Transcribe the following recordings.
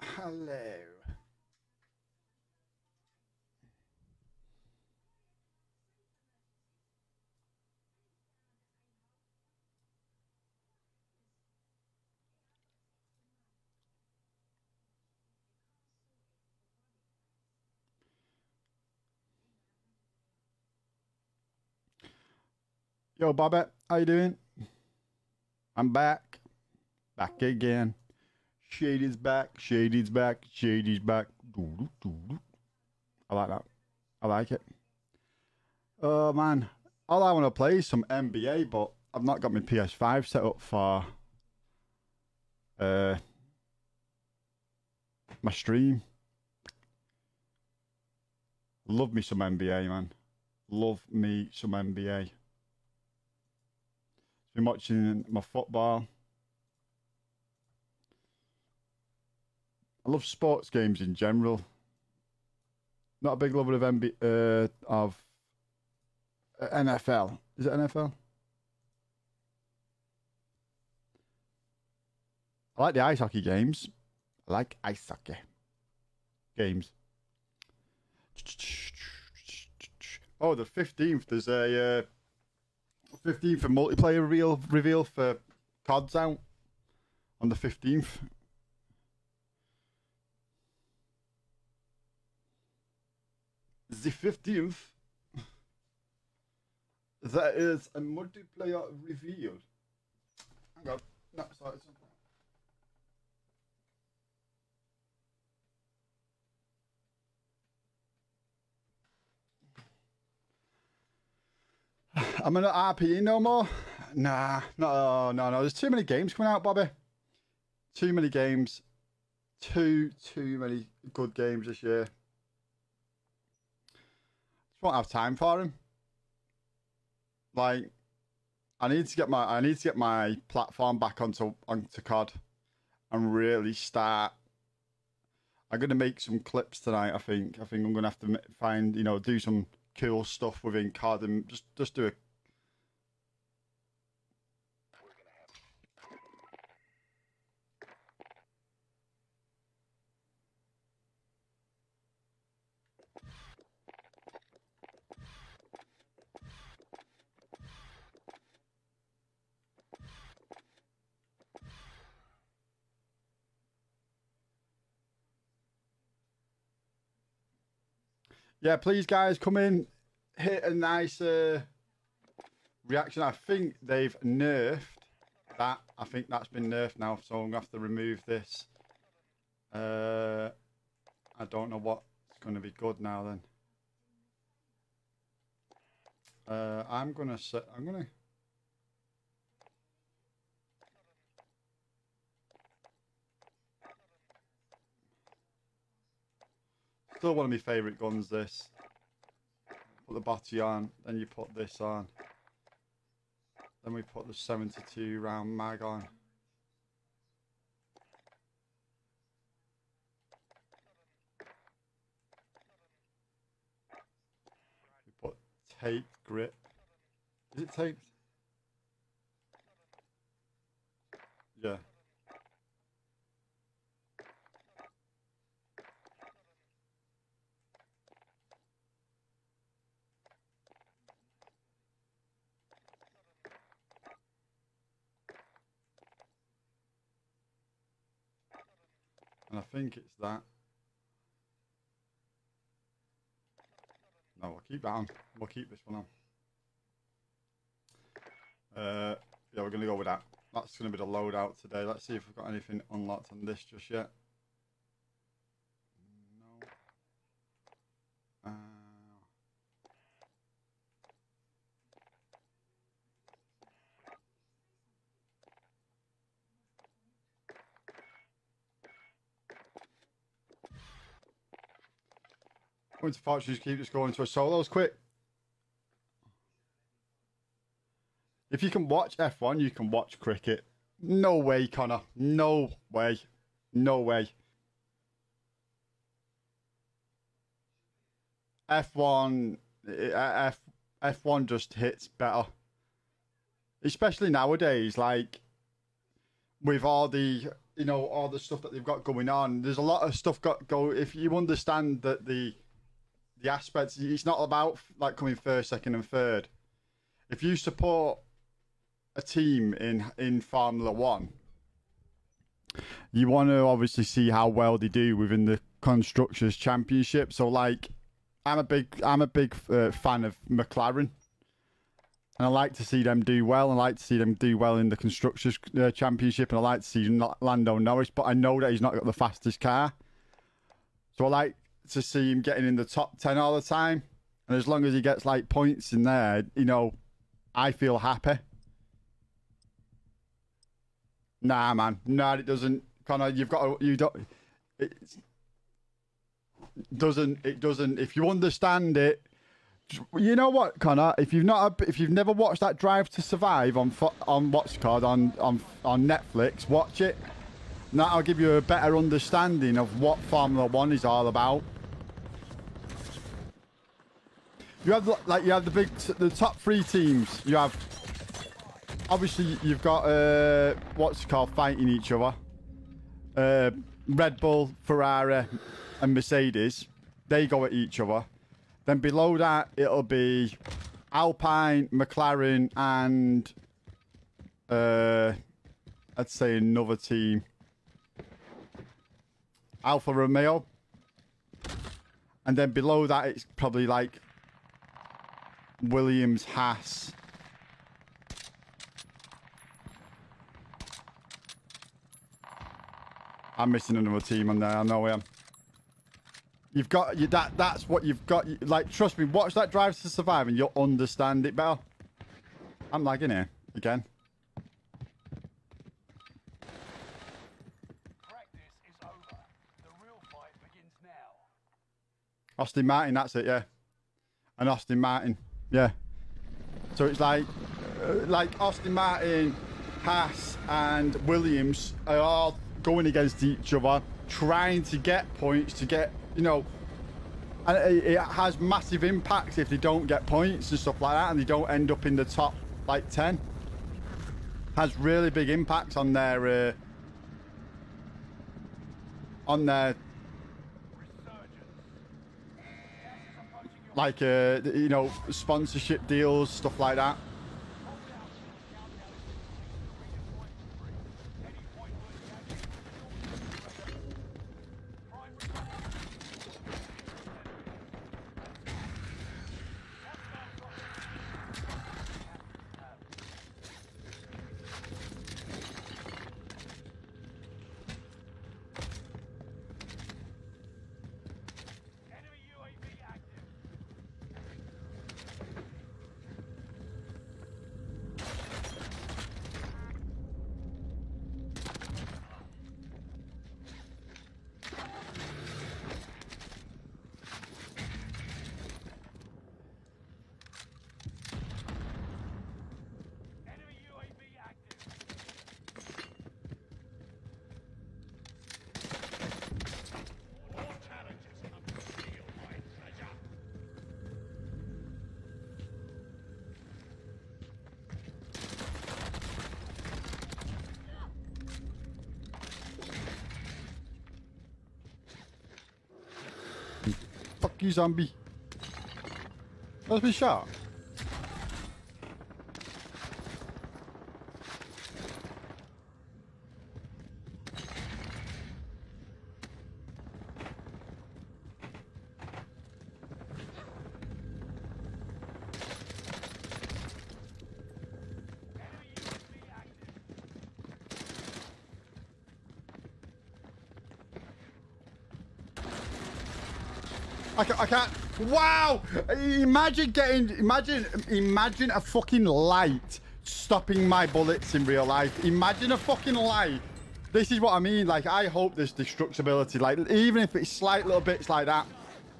Hello. Yo, Bobbit, how you doing? I'm back. Back again. Shady's back. Shady's back. Shady's back. I like that. I like it. Oh, man. All I want to play is some NBA, but I've not got my PS5 set up for uh, my stream. Love me some NBA, man. Love me some NBA. Been watching my football. I love sports games in general. Not a big lover of MB, uh, of uh, NFL. Is it NFL? I like the ice hockey games. I like ice hockey games. Oh, the fifteenth. There's a uh, 15th for multiplayer reveal reveal for CODs out on the 15th. The 15th. That is a multiplayer reveal. Hang on. No, sorry. I'm not RPE no more. Nah, no, oh, no, no. There's too many games coming out, Bobby. Too many games. Too, too many good games this year. Just won't have time for him. Like, I need to get my I need to get my platform back onto onto COD and really start. I'm gonna make some clips tonight. I think. I think I'm gonna have to find you know do some cool stuff within COD and just just do a Yeah, please, guys, come in, hit a nice uh, reaction. I think they've nerfed that. I think that's been nerfed now, so I'm to have to remove this. Uh, I don't know what's going to be good now then. Uh, I'm going to set, I'm going Still one of my favourite guns, this. Put the battery on, then you put this on. Then we put the 72 round mag on. We put tape grip. Is it taped? Yeah. And I think it's that. No, we'll keep that on. We'll keep this one on. Uh, yeah, we're going to go with that. That's going to be the loadout today. Let's see if we've got anything unlocked on this just yet. Points of just keep just going to a solos quick. If you can watch F1, you can watch cricket. No way, Connor. No way. No way. F1 uh, F F1 just hits better. Especially nowadays like with all the you know all the stuff that they've got going on. There's a lot of stuff got go if you understand that the the aspects it's not about like coming first, second and third. If you support a team in in Formula 1 you want to obviously see how well they do within the constructors championship. So like, I'm a big I'm a big uh, fan of McLaren, and I like to see them do well. I like to see them do well in the constructors uh, championship, and I like to see Lando Norris. But I know that he's not got the fastest car, so I like to see him getting in the top ten all the time. And as long as he gets like points in there, you know, I feel happy. Nah, man. Nah, it doesn't. Connor, you've got to, you don't. It doesn't. It doesn't. If you understand it, you know what, Connor? If you've not, if you've never watched that Drive to Survive on on what's called on on on Netflix, watch it. That'll give you a better understanding of what Formula One is all about. You have like you have the big, the top three teams. You have obviously you've got uh, what's called fighting each other. Uh, Red Bull, Ferrari, and Mercedes. They go at each other. Then below that, it'll be Alpine, McLaren, and uh, I'd say another team. Alfa Romeo. And then below that, it's probably like Williams, Haas, I'm missing another team on there. I know I am. You've got you, that. That's what you've got. Like, trust me. Watch that Drive to Survive, and you'll understand it better. I'm lagging here again. Aston Martin, that's it, yeah. And Aston Martin, yeah. So it's like, uh, like Aston Martin, Haas, and Williams are all going against each other, trying to get points to get, you know, and it, it has massive impacts if they don't get points and stuff like that and they don't end up in the top like 10 has really big impacts on their uh, on their like uh, you know sponsorship deals stuff like that you, zombie. Let's be shot. I can't, Wow! Imagine getting, imagine, imagine a fucking light stopping my bullets in real life. Imagine a fucking light. This is what I mean. Like, I hope there's destructibility. Like, even if it's slight little bits like that.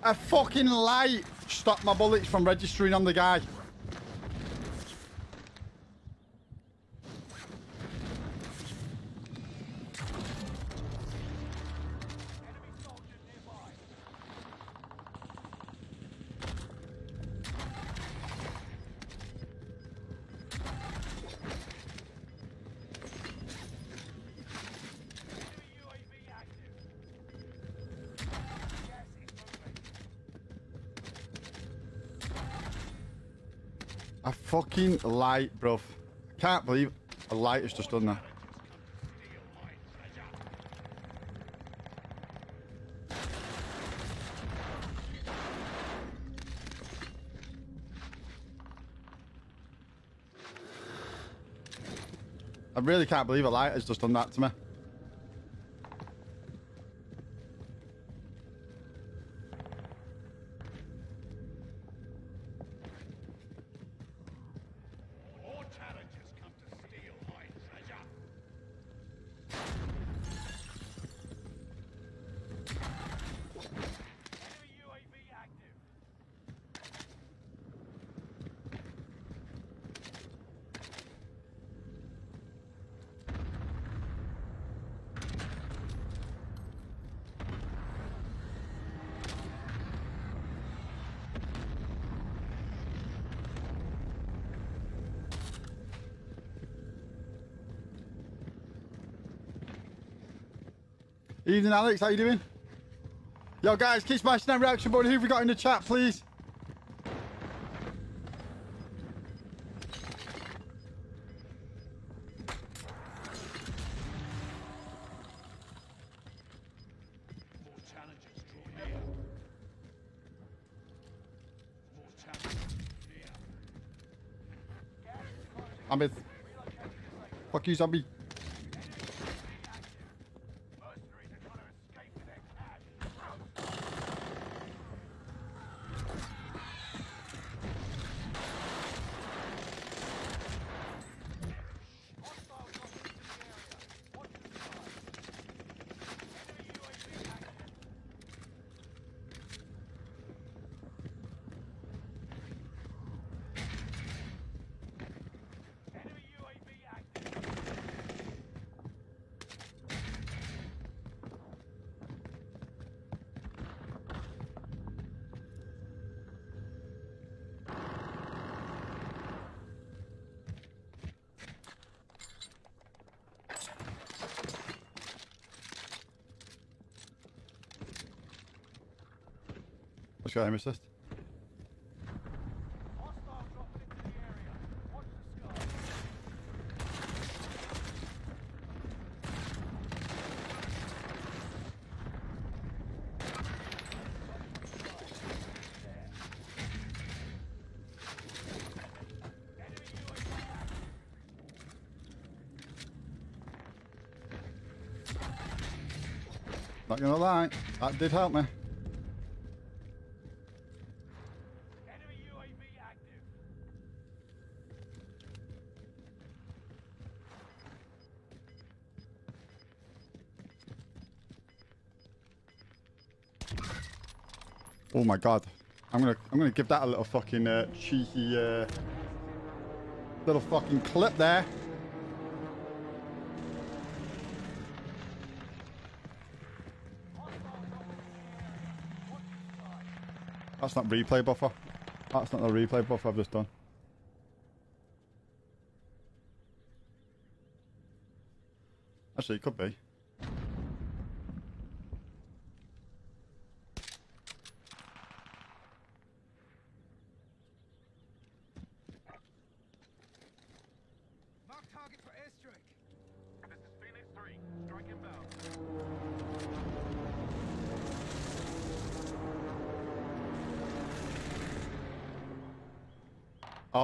A fucking light stop my bullets from registering on the guy. A fucking light, bruv. Can't believe a light has just done that. I really can't believe a light has just done that to me. Evening, Alex. How you doing? Yo, guys, keep smashing that reaction button. Who have we got in the chat, please? I'm. Fuck you, zombie. Mercenaries are trying to escape with their cash. Hostile dropping into the area. Watch the skies. Enemy UAV active. Enemy UAV active. Let's go aim assist. Not gonna lie, that did help me. Oh my god. I'm gonna I'm gonna give that a little fucking uh, cheeky uh, little fucking clip there. That's not replay buffer. That's not the replay buffer I've just done. Actually, it could be.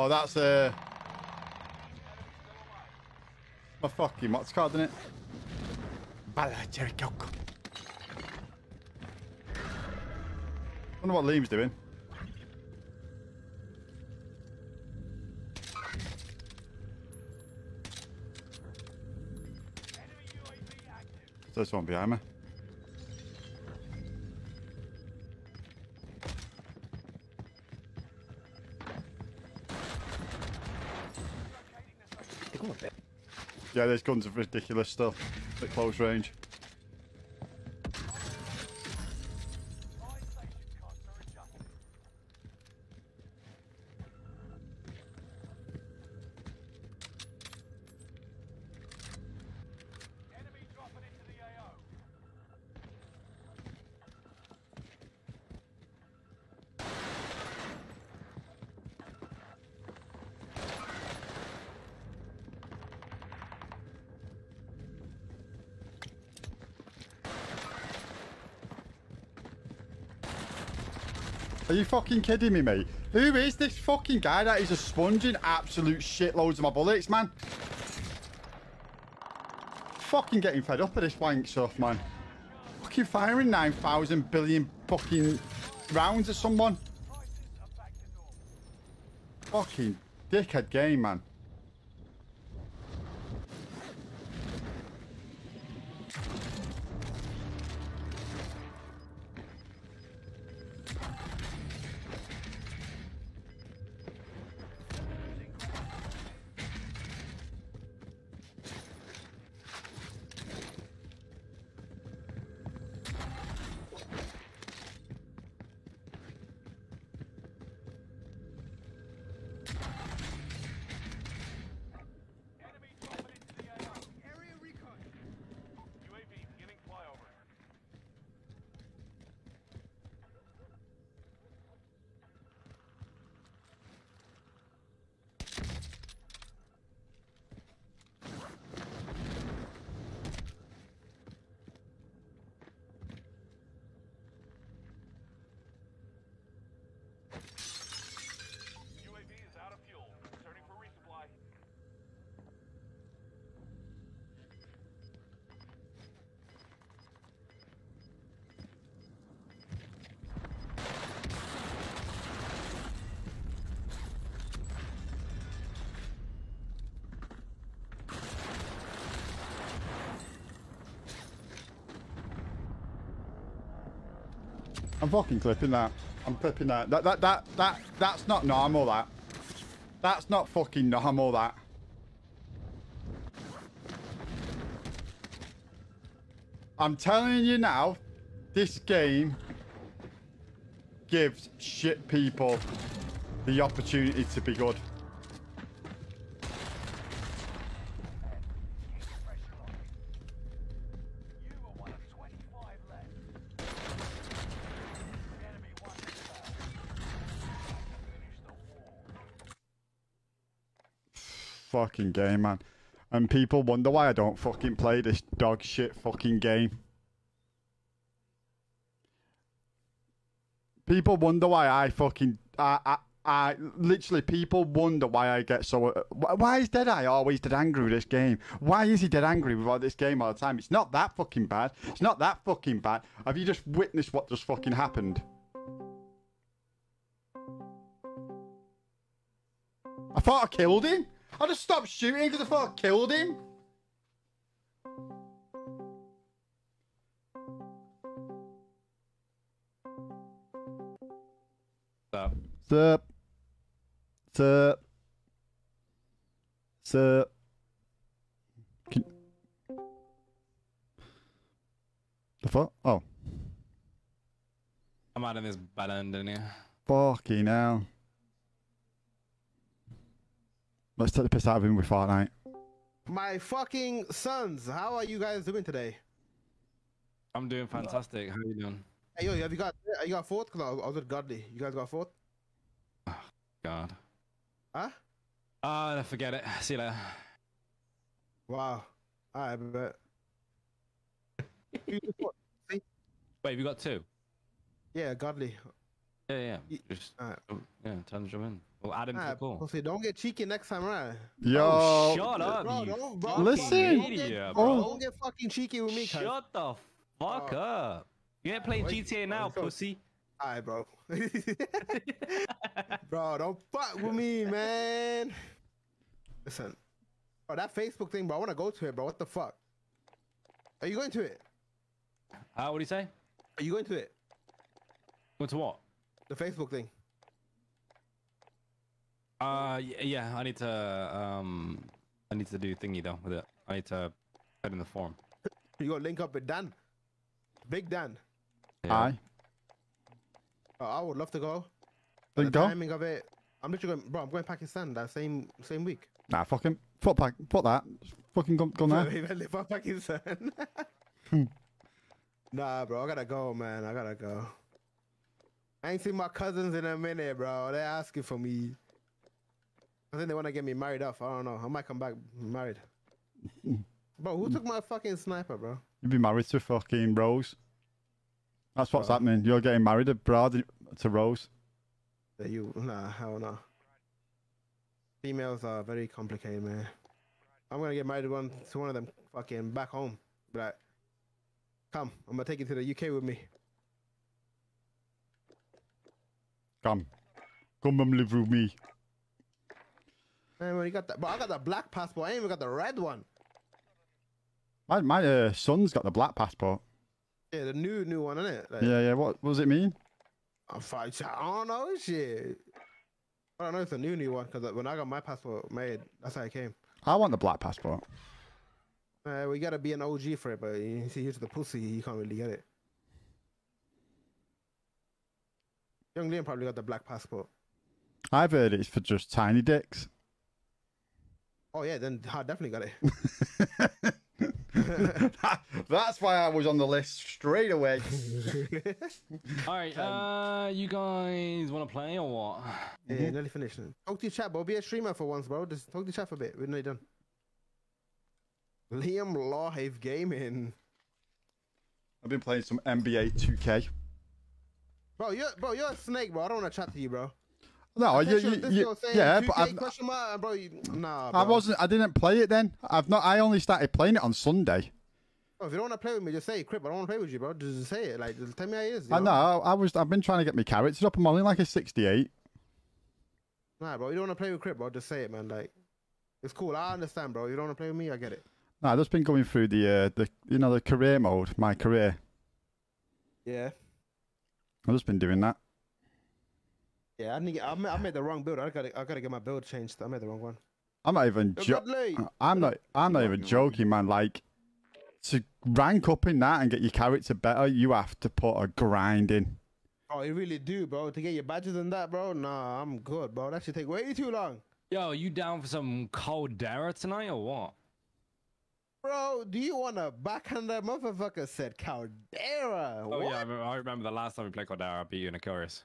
That's uh, my fucking what's card, isn't it? Balajeriok. Wonder what Liam's doing. There's one behind me. Yeah, there's guns of ridiculous stuff At close range. Buy station costs are adjusted. Enemy dropping into the AO. Are you fucking kidding me, mate? Who is this fucking guy that is just sponging absolute shitloads of my bullets, man? Fucking getting fed up of this wank stuff, man. Fucking firing 9,000 billion fucking rounds at someone. Fucking dickhead game, man. Fucking clipping that. I'm clipping that. That that that that that's not normal. That. That's not fucking normal. That. I'm telling you now, this game gives shit people the opportunity to be good. You are one of 25 left. Enemy one down. Finish the war. Fucking game, man. And people wonder why I don't fucking play this dog shit fucking game. People wonder why I fucking I I, I literally people wonder why I get so why is Dead Eye always dead angry with this game? Why is he dead angry with this game all the time? It's not that fucking bad. It's not that fucking bad. Have you just witnessed what just fucking happened? I thought I killed him. I just stopped shooting because I thought I killed him. So, Sup? Sup? Sup? The fuck? Oh, I'm out of this bad end, didn't you? fucking hell. Let's take the piss out of him with Fortnite. My fucking sons, how are you guys doing today? I'm doing fantastic. How are you doing? Hey yo, have you got you got fourth? Cause I was, with Godly. You guys got fourth? Oh, God. Huh? Ah, forget it. See you later. Wow. I bet. You got fourth? See? Wait, have you got two? yeah, Godly. Yeah, yeah. Just Alright. oh, yeah, time to jump in. We'll add him to the Alright, call. pussy, don't get cheeky next time, right? Yo. Oh, shut up, Bro, you don't, bro, fucking Listen. idiot, Bro, bro. don't get fucking cheeky with me, cuz. Shut the fuck Oh. up. You ain't playing Wait, GTA now, wait, so- pussy. Alright, bro. bro, don't fuck with me, man. Listen. Bro, that Facebook thing, bro, I wanna go to it, bro. What the fuck? Are you going to it? Uh, what do you say? Are you going to it? Go to what? The Facebook thing. Uh, yeah, I need to, um, I need to do thingy though with it. I need to put in the form. You gotta link up with Dan. Big Dan. Yeah. Aye. Uh, I would love to go. Then the go. timing of it. I'm literally going, bro. I'm going Pakistan that same same week. Nah, fucking fuck back, fuck that. Fucking go, go there. Maybe I live in Pakistan. nah, bro. I gotta go, man. I gotta go. I ain't seen my cousins in a minute, bro. They're asking for me. I think they want to get me married off. I don't know. I might come back married. bro, who took my fucking sniper, bro? You'd be married to fucking Rose. That's what's Bro. happening. You're getting married to abroad to Rose. Yeah, you nah, hell no. Females are very complicated, man. I'm gonna get married to one to one of them fucking back home. But like, come, I'm gonna take you to the UK with me. Come. Come and live with me. Man, you got that, but I got the black passport. I ain't even got the red one. My my uh, son's got the black passport. Yeah, the new new one, isn't it? Like, Yeah, yeah. What, what does it mean? I don't know shit. I don't know. It's a new new one because when I got my passport made, that's how it came. I want the black passport. Uh, we gotta be an OG for it, but you see, here's the pussy. You can't really get it. Young Liam probably got the black passport. I've heard it's for just tiny dicks. Oh yeah, then I definitely got it. That's why I was on the list straight away. All right, uh, you guys want to play or what? yeah, nearly finished. Talk to your chat, bro. Be a streamer for once, bro. Just talk to your chat for a bit. We're nearly done. Liam Live Gaming. I've been playing some NBA 2K. Bro, you're bro, you're a snake, bro. I don't want to chat to you, bro. No, you, Attention, you, this you- yeah, but I've, question mark, bro. You, nah, I wasn't. I didn't play it then. I've not. I only started playing it on Sunday. Bro, if you don't want to play with me, just say, Crip, I don't want to play with you, bro. Just say it. Like, just tell me how it is. I know. I, I was. I've been trying to get my characters up. I'm only like a 68. Nah, bro. You don't want to play with Crip, bro. Just say it, man. Like, it's cool. I understand, bro. You don't want to play with me. I get it. Nah, I've just been going through the uh, the you know the career mode. My career. Yeah. I've just been doing that. Yeah, I, need, I, made, I made the wrong build. I gotta, I gotta get my build changed. I made the wrong one. I'm not even. Yo, Jo- I'm not. I'm not even joking, man. Like to rank up in that and get your character better, you have to put a grind in. Oh, you really do, bro. To get your badges and that, bro. Nah, I'm good, bro. That should take way too long. Yo, you down for some Caldera tonight or what? Bro, do you want to backhand that motherfucker said Caldera? Oh what? yeah, I remember, I remember the last time we played Caldera, I beat you in a chorus.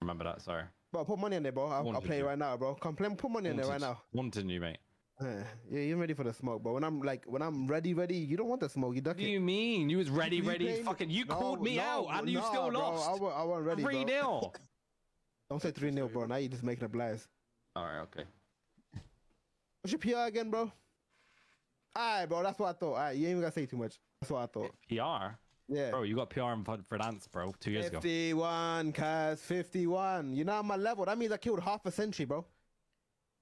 Remember that? Sorry. Bro, put money in there, bro. I'll, I'll play you. right now, bro. Come play, put money in there right now. Wanting you, mate. Uh, yeah, you're ready for the smoke, but when I'm like, when I'm ready, ready, you don't want the smoke. You duck What do it. you mean? You was ready, You ready. playing- Fucking, you No, called me no, out, and you still bro. lost. I, wa- I wasn't ready, Three bro. 0 Don't say 3 0, bro. Now you're just making a lies. All right, okay. What's your PR again, bro? Alright, bro. That's what I thought. Alright, you ain't even gotta say too much. That's what I thought. PR, Yeah. bro. You got PR in for, Verdansk, bro. Two years ago. 51, cuz 51. You're not on my level. That means I killed half a century, bro.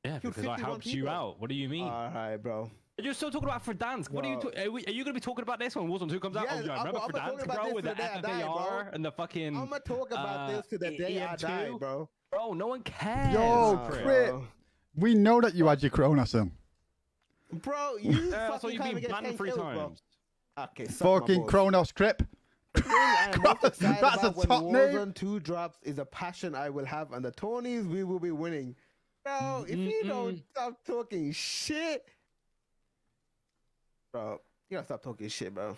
Yeah, killed because I 51 helped you out. What do you mean? Alright, bro. You're still talking about for Verdansk. What are you? Bro. Are, we, are you gonna be talking about this when Warzone 2 comes out? Yeah, oh, yeah, I'm- remember I'm talking Verdansk, about bro, this with the till the day I die, bro. FFAR and the fucking. I'm gonna talk about uh, this to the day I EM2? die, bro. Bro, no one cares. Yo, Nah, Crit. We know that you had your Corona, in. Bro, you uh, Yeah, that's why fucking you've can't been banned 10 three kills, bro. Okay, Fucking. Cronus Crip. The thing I am most excited That's a about when top name. Warzone 2 drops is a passion I will have, and the Tonys we will be winning. Bro, if you don't stop talking shit, bro, you gotta stop talking shit, bro.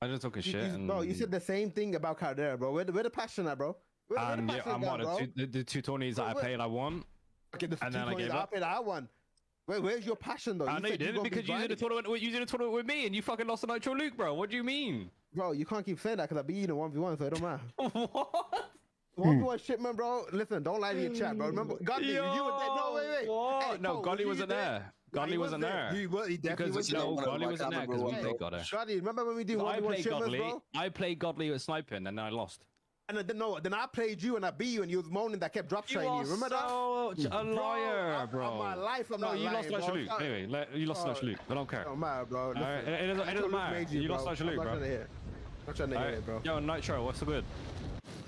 I just talking You, shit. you- and, bro, you said the same thing about Caldera, bro. Where the, where the passion at, bro? Where, where and the um, yeah, passion and gone, what, bro? the, two, the, the two tourneys that I Wait, wait. played, I won. Okay, the and two then I points gave I up. played, I won. Where, where's your passion, though? I know you didn't gonna be because you did a tournament. with- You did a tournament with me, and you fucking lost to Nitro Luke, bro. What do you mean? Bro, you can't keep saying that because I beat you in a 1v1, so it don't matter. what? Hmm. 1v1 shipment, bro. Listen, don't lie to your chat, bro. Remember, Godly, you were there. No, wait, wait. What? Hey, no, Cole, Godly you wasn't there? there. Godly he wasn't there. He, was, he definitely Because was no, there. Godly wasn't there because we Hey, played Godly. Shadi, remember when we did I 1v1 played shipments, Godly. bro? I played Godly with sniping, and then I lost. And then, no, then I played you and I beat you and you was moaning that kept drop You are you. Remember that? such a liar, on- bro. On my life, I'm no, not you lying, lost Nitro bro. Luke. Sorry. Anyway, let- you lost Oh. Nitro Luke. I don't care. Don't matter, bro. Listen, Alright, it- it doesn't- it doesn't matter. made You lost bro. Nitro Luke, I'm bro. Not trying to hear it. Not trying to hear it, bro. Yo, Nitro, what's so good?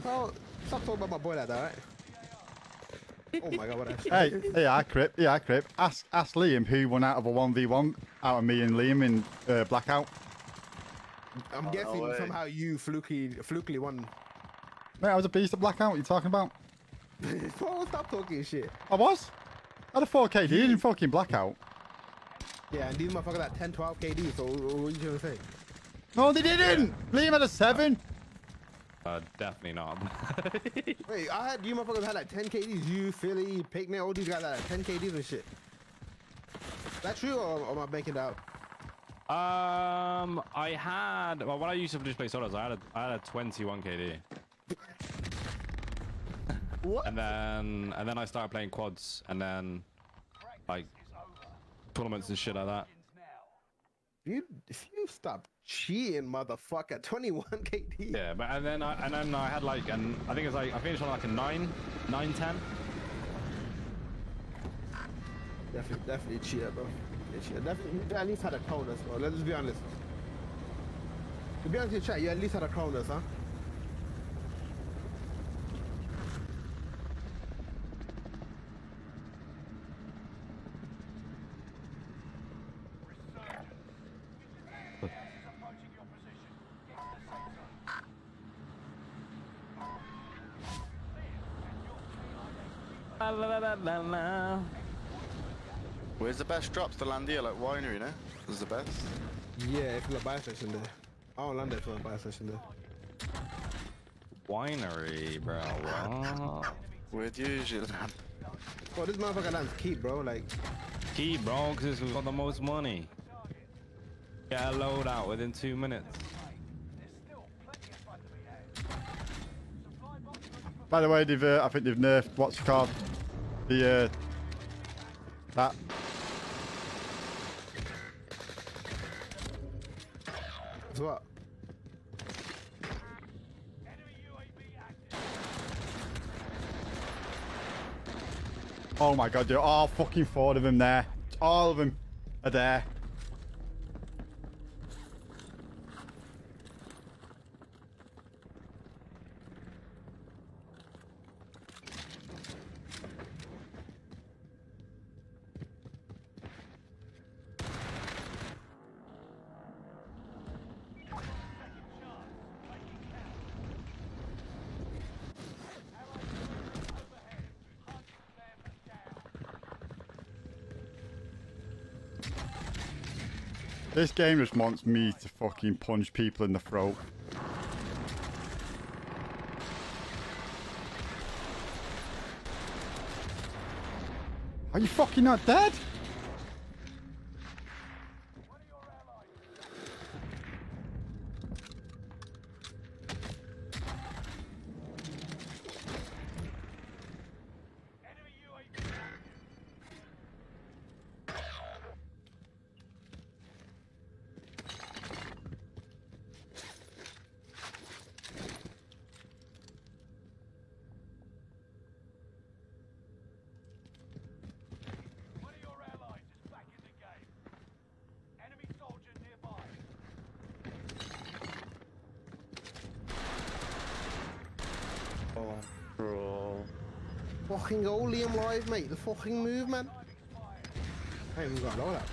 Bro, stop talking about my boy like that, right? Oh my god, what a Hey, yeah, Crip. Yeah, Crip. Ask, ask Liam who won out of a 1v1 out of me and Liam in uh, Blackout. I'm guessing way. somehow you flukily, flukily won. Mate, I was a beast at Blackout. What are you talking about? Bro, stop talking shit. I was. I had a 4KD in fucking Blackout. Yeah, and these motherfuckers at 10, 12 KD, so what are you trying to say? No, they didn't. Liam had a 7. Uh, definitely not. Wait, I had you motherfuckers had like 10 KDs. You, Philly, Picnic, all these guys had like 10 KDs and shit. That true or, or am I making that up? um, I had well when I used to just play solos, I had a, I had a 21 KD. What? and then and then I started playing quads, and then like tournaments and shit like that. If you if you stop cheating, motherfucker, 21 KD. Yeah, but and then I and then I had like an I think it's like I finished on like a nine, nine ten. Definitely, definitely cheater, bro. Cheater. Definitely, you at least had a Cronus, bro. Let's be honest. To be honest with you, chat, you at least had a Cronus, huh? La, la, la, la, la. Where's the best drops? The land here, like winery, no? This is the best. Yeah, if the buy station there. I don't land there for a buy station there. Winery, bro. What? Where'd you usually land? Bro, this motherfucker lands keep, bro. Like, Key, bro, because it's got the most money. Get a load out within two minutes. By the way, they've uh, I think they've nerfed what's it called the uh, that what? Oh my god, dude, all fucking four of them there. All of them are there. This game just wants me to fucking punch people in the throat. Are you fucking not dead? One of your allies is back in the game. Enemy soldier nearby. Oh, bro. Fucking go, Liam mate. The fucking move, man. I ain't even got all that.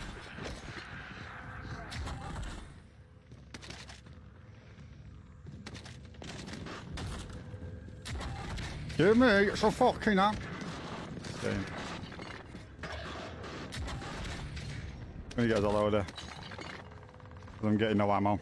Give me, it's a fucking up. Game. I'm gonna get us a loader. 'Cause I'm getting no ammo.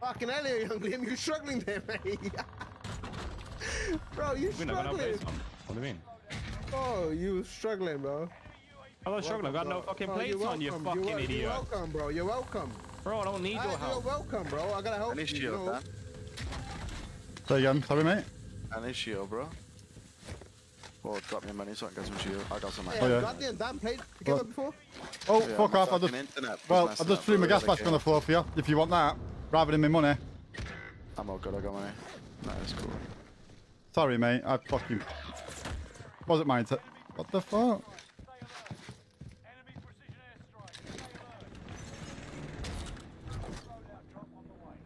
Fucking hell, here, young Liam. You struggling there, mate. bro, you We're not struggling. some. What do you mean? Oh, you struggling, bro. I was struggling. I got no fucking bro, plates you're on, you fucking you're, idiot. You're welcome, bro. You're welcome. Bro, I don't need Ah, your you're help. welcome, bro. I gotta help Any you. you shield, know? man. Say again, sorry mate. Any shield, bro. Well, drop me money so I can get some shield. I got some. Hey, Oh, yeah. I've goddamn damn played together Well- before. Oh, Yeah, fuck off. I fucking just, internet well, I just threw my gas the mask on the floor for you, if you want that, rather than my money. I'm all good, I got money. No, it's cool. Sorry, mate. I fucking wasn't mine. To... What the fuck? Enemy precision airstrike. Stay alert. Loadout drop on the way.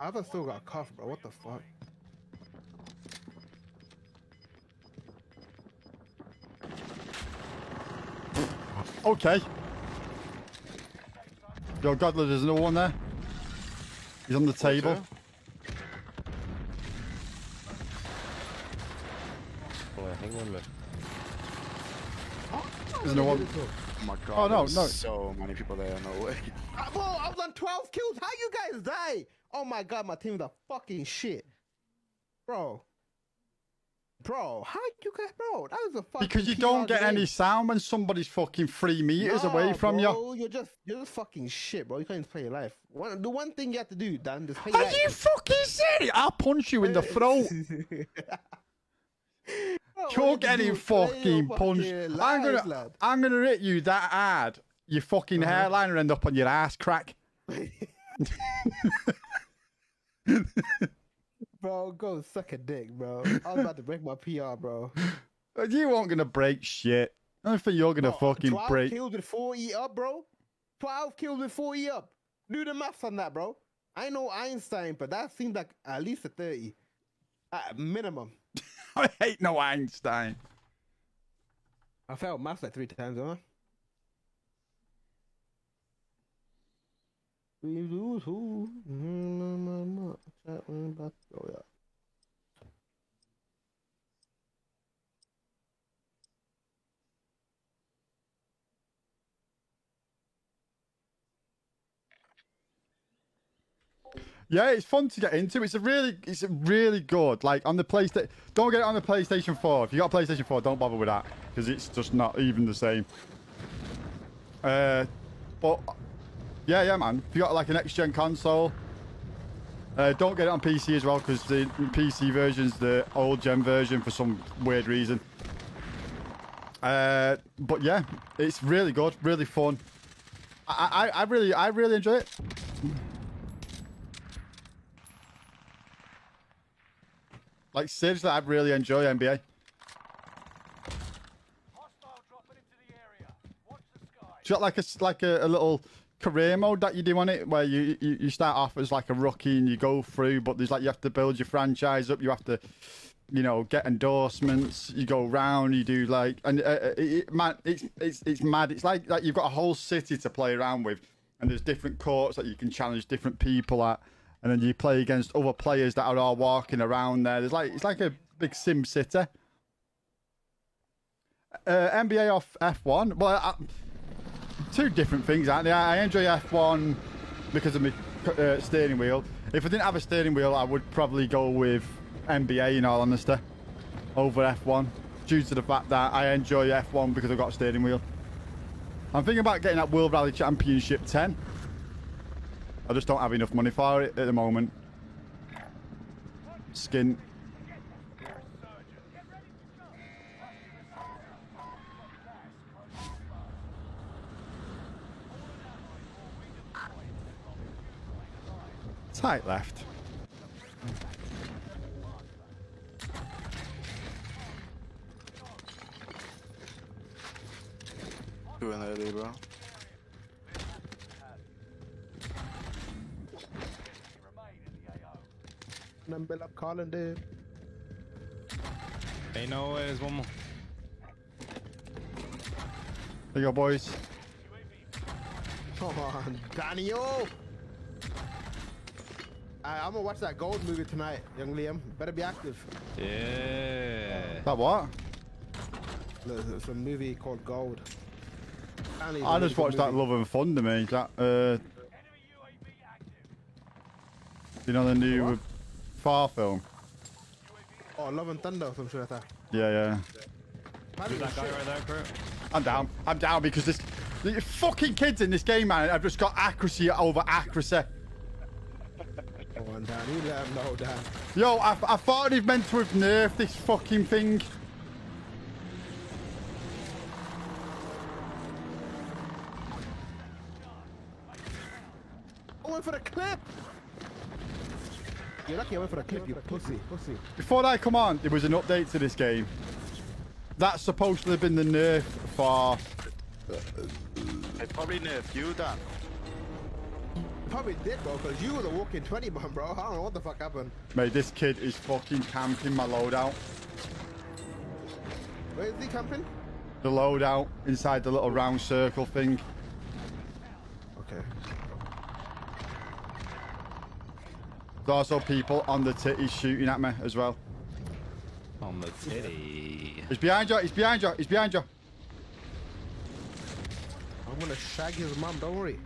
I've still got a cough, bro. What the fuck? Okay. Yo, Godler, there's no one there. He's on the table. sir? There's no one. Oh my god. Oh, no, no. So many people there, no way. Bro, I was on 12 kills. How you guys die? Oh my god, my team's a fucking shit. Bro. Bro, how you get bro? That was a fucking Because you don't get any sound when somebody's fucking three meters away from you. bro, You're just you're just fucking shit, bro. You can't even play your life. One, the one thing you have to do, Dan, is play Are life. you fucking serious? I'll punch you in the throat. Bro, you You're getting do is play your fucking punched. fucking I'm gonna, lad. I'm gonna hit you that hard. Your fucking Uh-huh. hairline will end up on your ass crack. Bro, go suck a dick, bro. I was about to break my PR, bro. You aren't gonna break shit. I don't think you're gonna Bro, fucking 12 break. kills with 4E up, bro. 12 kills with 4E up. Do the maths on that, bro. I know Einstein, but that seems like at least a 30. At minimum. I hate no Einstein. I failed maths like three times, huh? We lose who? Oh, yeah. Yeah, it's fun to get into. It's a really, it's a really good. Like on the PlayStation, don't get it on the PlayStation 4. If you got a PlayStation 4, don't bother with that because it's just not even the same. Uh, but yeah, yeah, man. If you got like an next gen console, uh, don't get it on PC as well because the PC version's the old gen version for some weird reason. Uh, but yeah, it's really good, really fun. I, I, I really, I really enjoy it. Like seriously, I really enjoy NBA. Hostile dropping into the area. Watch the sky. It's got like a like a, a little career mode that you do on it, where you, you you start off as like a rookie and you go through, but there's like you have to build your franchise up. You have to, you know, get endorsements. You go round. You do like and uh, uh, it, man, it's it's it's mad. It's like like you've got a whole city to play around with, and there's different courts that you can challenge different people at, and then you play against other players that are all walking around there. There's like it's like a big sim city. Uh, NBA off F1. Well, I, two different things, aren't they? I enjoy F1 because of my uh, steering wheel. If I didn't have a steering wheel, I would probably go with NBA, in all honesty, over F1, due to the fact that I enjoy F1 because I've got a steering wheel. I'm thinking about getting that World Rally Championship 10. I just don't have enough money for it at the moment. Skin. Tight left. Doing early, bro. And build up calling dude. Ain't no way. There's one more. There you go, boys. Come on, Daniel. I, I'm gonna watch that Gold movie tonight, young Liam. Better be active. Yeah. That what? There's, there's a movie called Gold. Apparently it's a I really just good watched that. Love and Thunder, me. That, uh, you know the new What? Thor film? Oh, Love and Thunder or some shit like that. Yeah, yeah. Apparently That guy right there, Kurt. I'm down. I'm down because this the fucking kids in this game, man. I've just got accuracy over accuracy. Come on, Dan. You let him know, Dan. Yo, I, I thought they've meant to have nerfed this fucking thing. I went for the clip. You're lucky I went for the clip, you pussy. Pussy. Before I come on, there was an update to this game. That's supposed to have been the nerf for. They probably nerfed you, Dan. Probably did, bro, because you were the walking 20 man, bro. I don't know what the fuck happened. Mate, this kid is fucking camping my loadout. Where is he camping? The loadout inside the little round circle thing. Okay. There's also people on the titty shooting at me as well. On the titty. He's behind you. He's behind you. He's behind you. I'm gonna shag his mom, don't worry.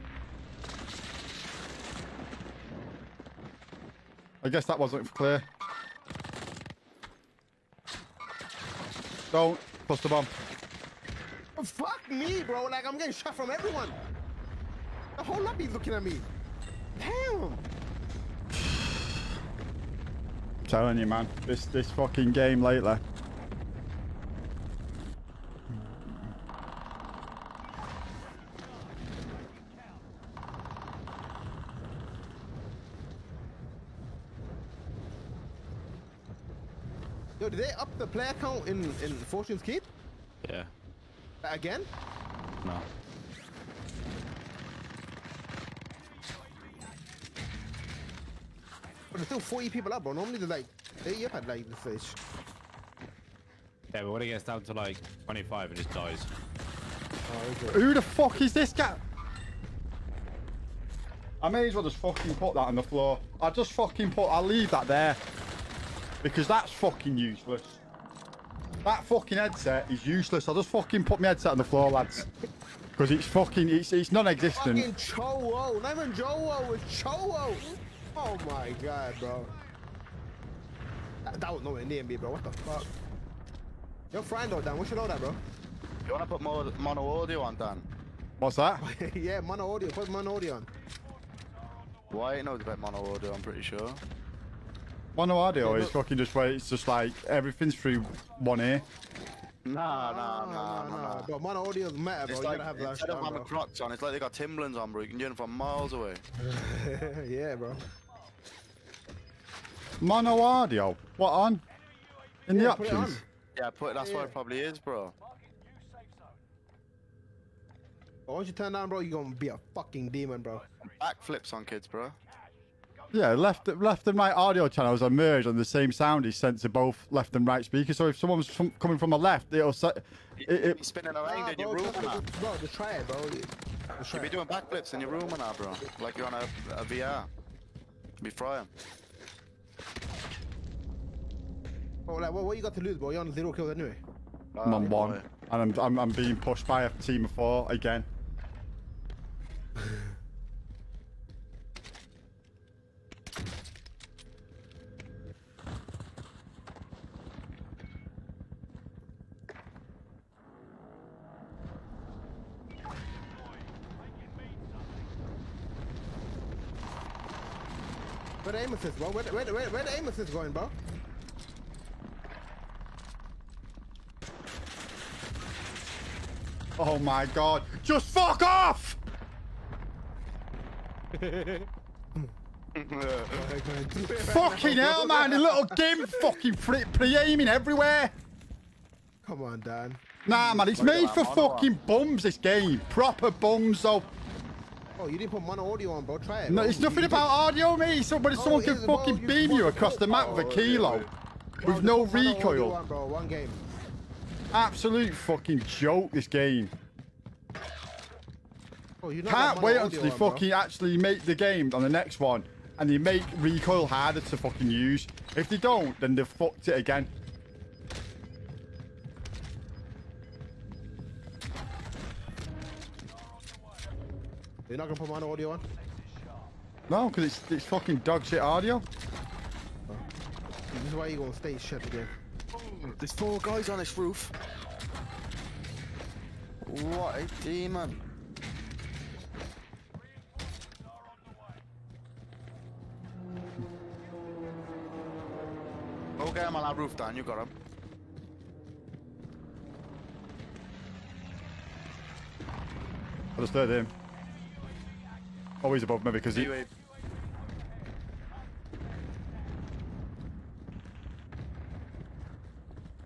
I guess that wasn't clear. Don't. bust the bomb. Oh, fuck me, bro. Like I'm getting shot from everyone. The whole lobby's looking at me. Damn. telling you, man. This this fucking game lately. Yo, did they up the player count in in Fortune's Keep Yeah. again? No. But there's still 40 people up, bro. Normally they're like they up at like this stage. Yeah, but when it gets down to like 25, it just dies. Oh, okay. Who the fuck is this guy? I may as well just fucking put that on the floor. I'll just fucking put, I'll leave that there. Because that's fucking useless. That fucking headset is useless. I'll just fucking put my headset on the floor, lads. Because it's fucking, it's, it's non-existent. Fucking Chowo, not even Jowo, it's Chowo. Oh my god, bro. That, that was nowhere near me, bro. What the fuck? Yo, Frying though, Dan. What you know that, bro? You wanna put more mono audio on, Dan? What's that? yeah, mono audio. Put mono audio on. Why knows about mono audio? I'm pretty sure. Mono audio Yeah, is but- fucking just where it's just like everything's through one ear. Nah, nah, nah, nah, nah. Bro, mono audio is meta, bro. It's you like gotta have that instead shit of on, having bro. Crocs on, it's like they got Timberlands on, bro. You can hear them from miles away. yeah, bro. Mono audio? What on? In the Yeah, put it options? on. Yeah, put that's Yeah. what it probably is, bro. But once you turn down, bro, you're gonna be a fucking demon, bro. Backflips on kids, bro. Yeah, left left and right audio channels are merged and the same sound is sent to both left and right speakers. So if someone's from, coming from the left, it'll set. It, You're it, spinning Nah, around in your bro, room just, and that. just, bro, just try it, bro. Just try You'll be it. doing backflips in your room and that, bro. Like you're on a, a VR. Be frying. Bro, like, what, what you got to lose, bro? You're on zero kills anyway. I'm on one, and I'm, I'm I'm being pushed by a team of four again. the aim assist, bro? Where the, where, the, where, where the aim assist going, bro? Oh my god! Just fuck off! Fucking hell, man! The little game fucking free, pre-aiming everywhere. Come on, Dan. Nah, man, it's Look made for fucking bums. This game, proper bums though. Oh, you didn't put mono audio on, bro. Try it. No, bro. it's nothing You about audio, mate. Somebody, Oh, someone can is, fucking You beam you fucking- across the map with a Oh, kilo just- with no just put mono audio recoil. on, bro. One game. Absolute fucking joke. This game. Oh, you know Can't wait until they on, bro. fucking actually make the game on the next one, and they make recoil harder to fucking use. If they don't, then they've fucked it again. You're not gonna put mono audio on? No, because it's it's fucking dog shit audio. This is why you gonna stay shut again. There's four guys on this roof. What a demon. Go get him on that roof, Dan. You got him. I just heard him. Eh? Always above me because he.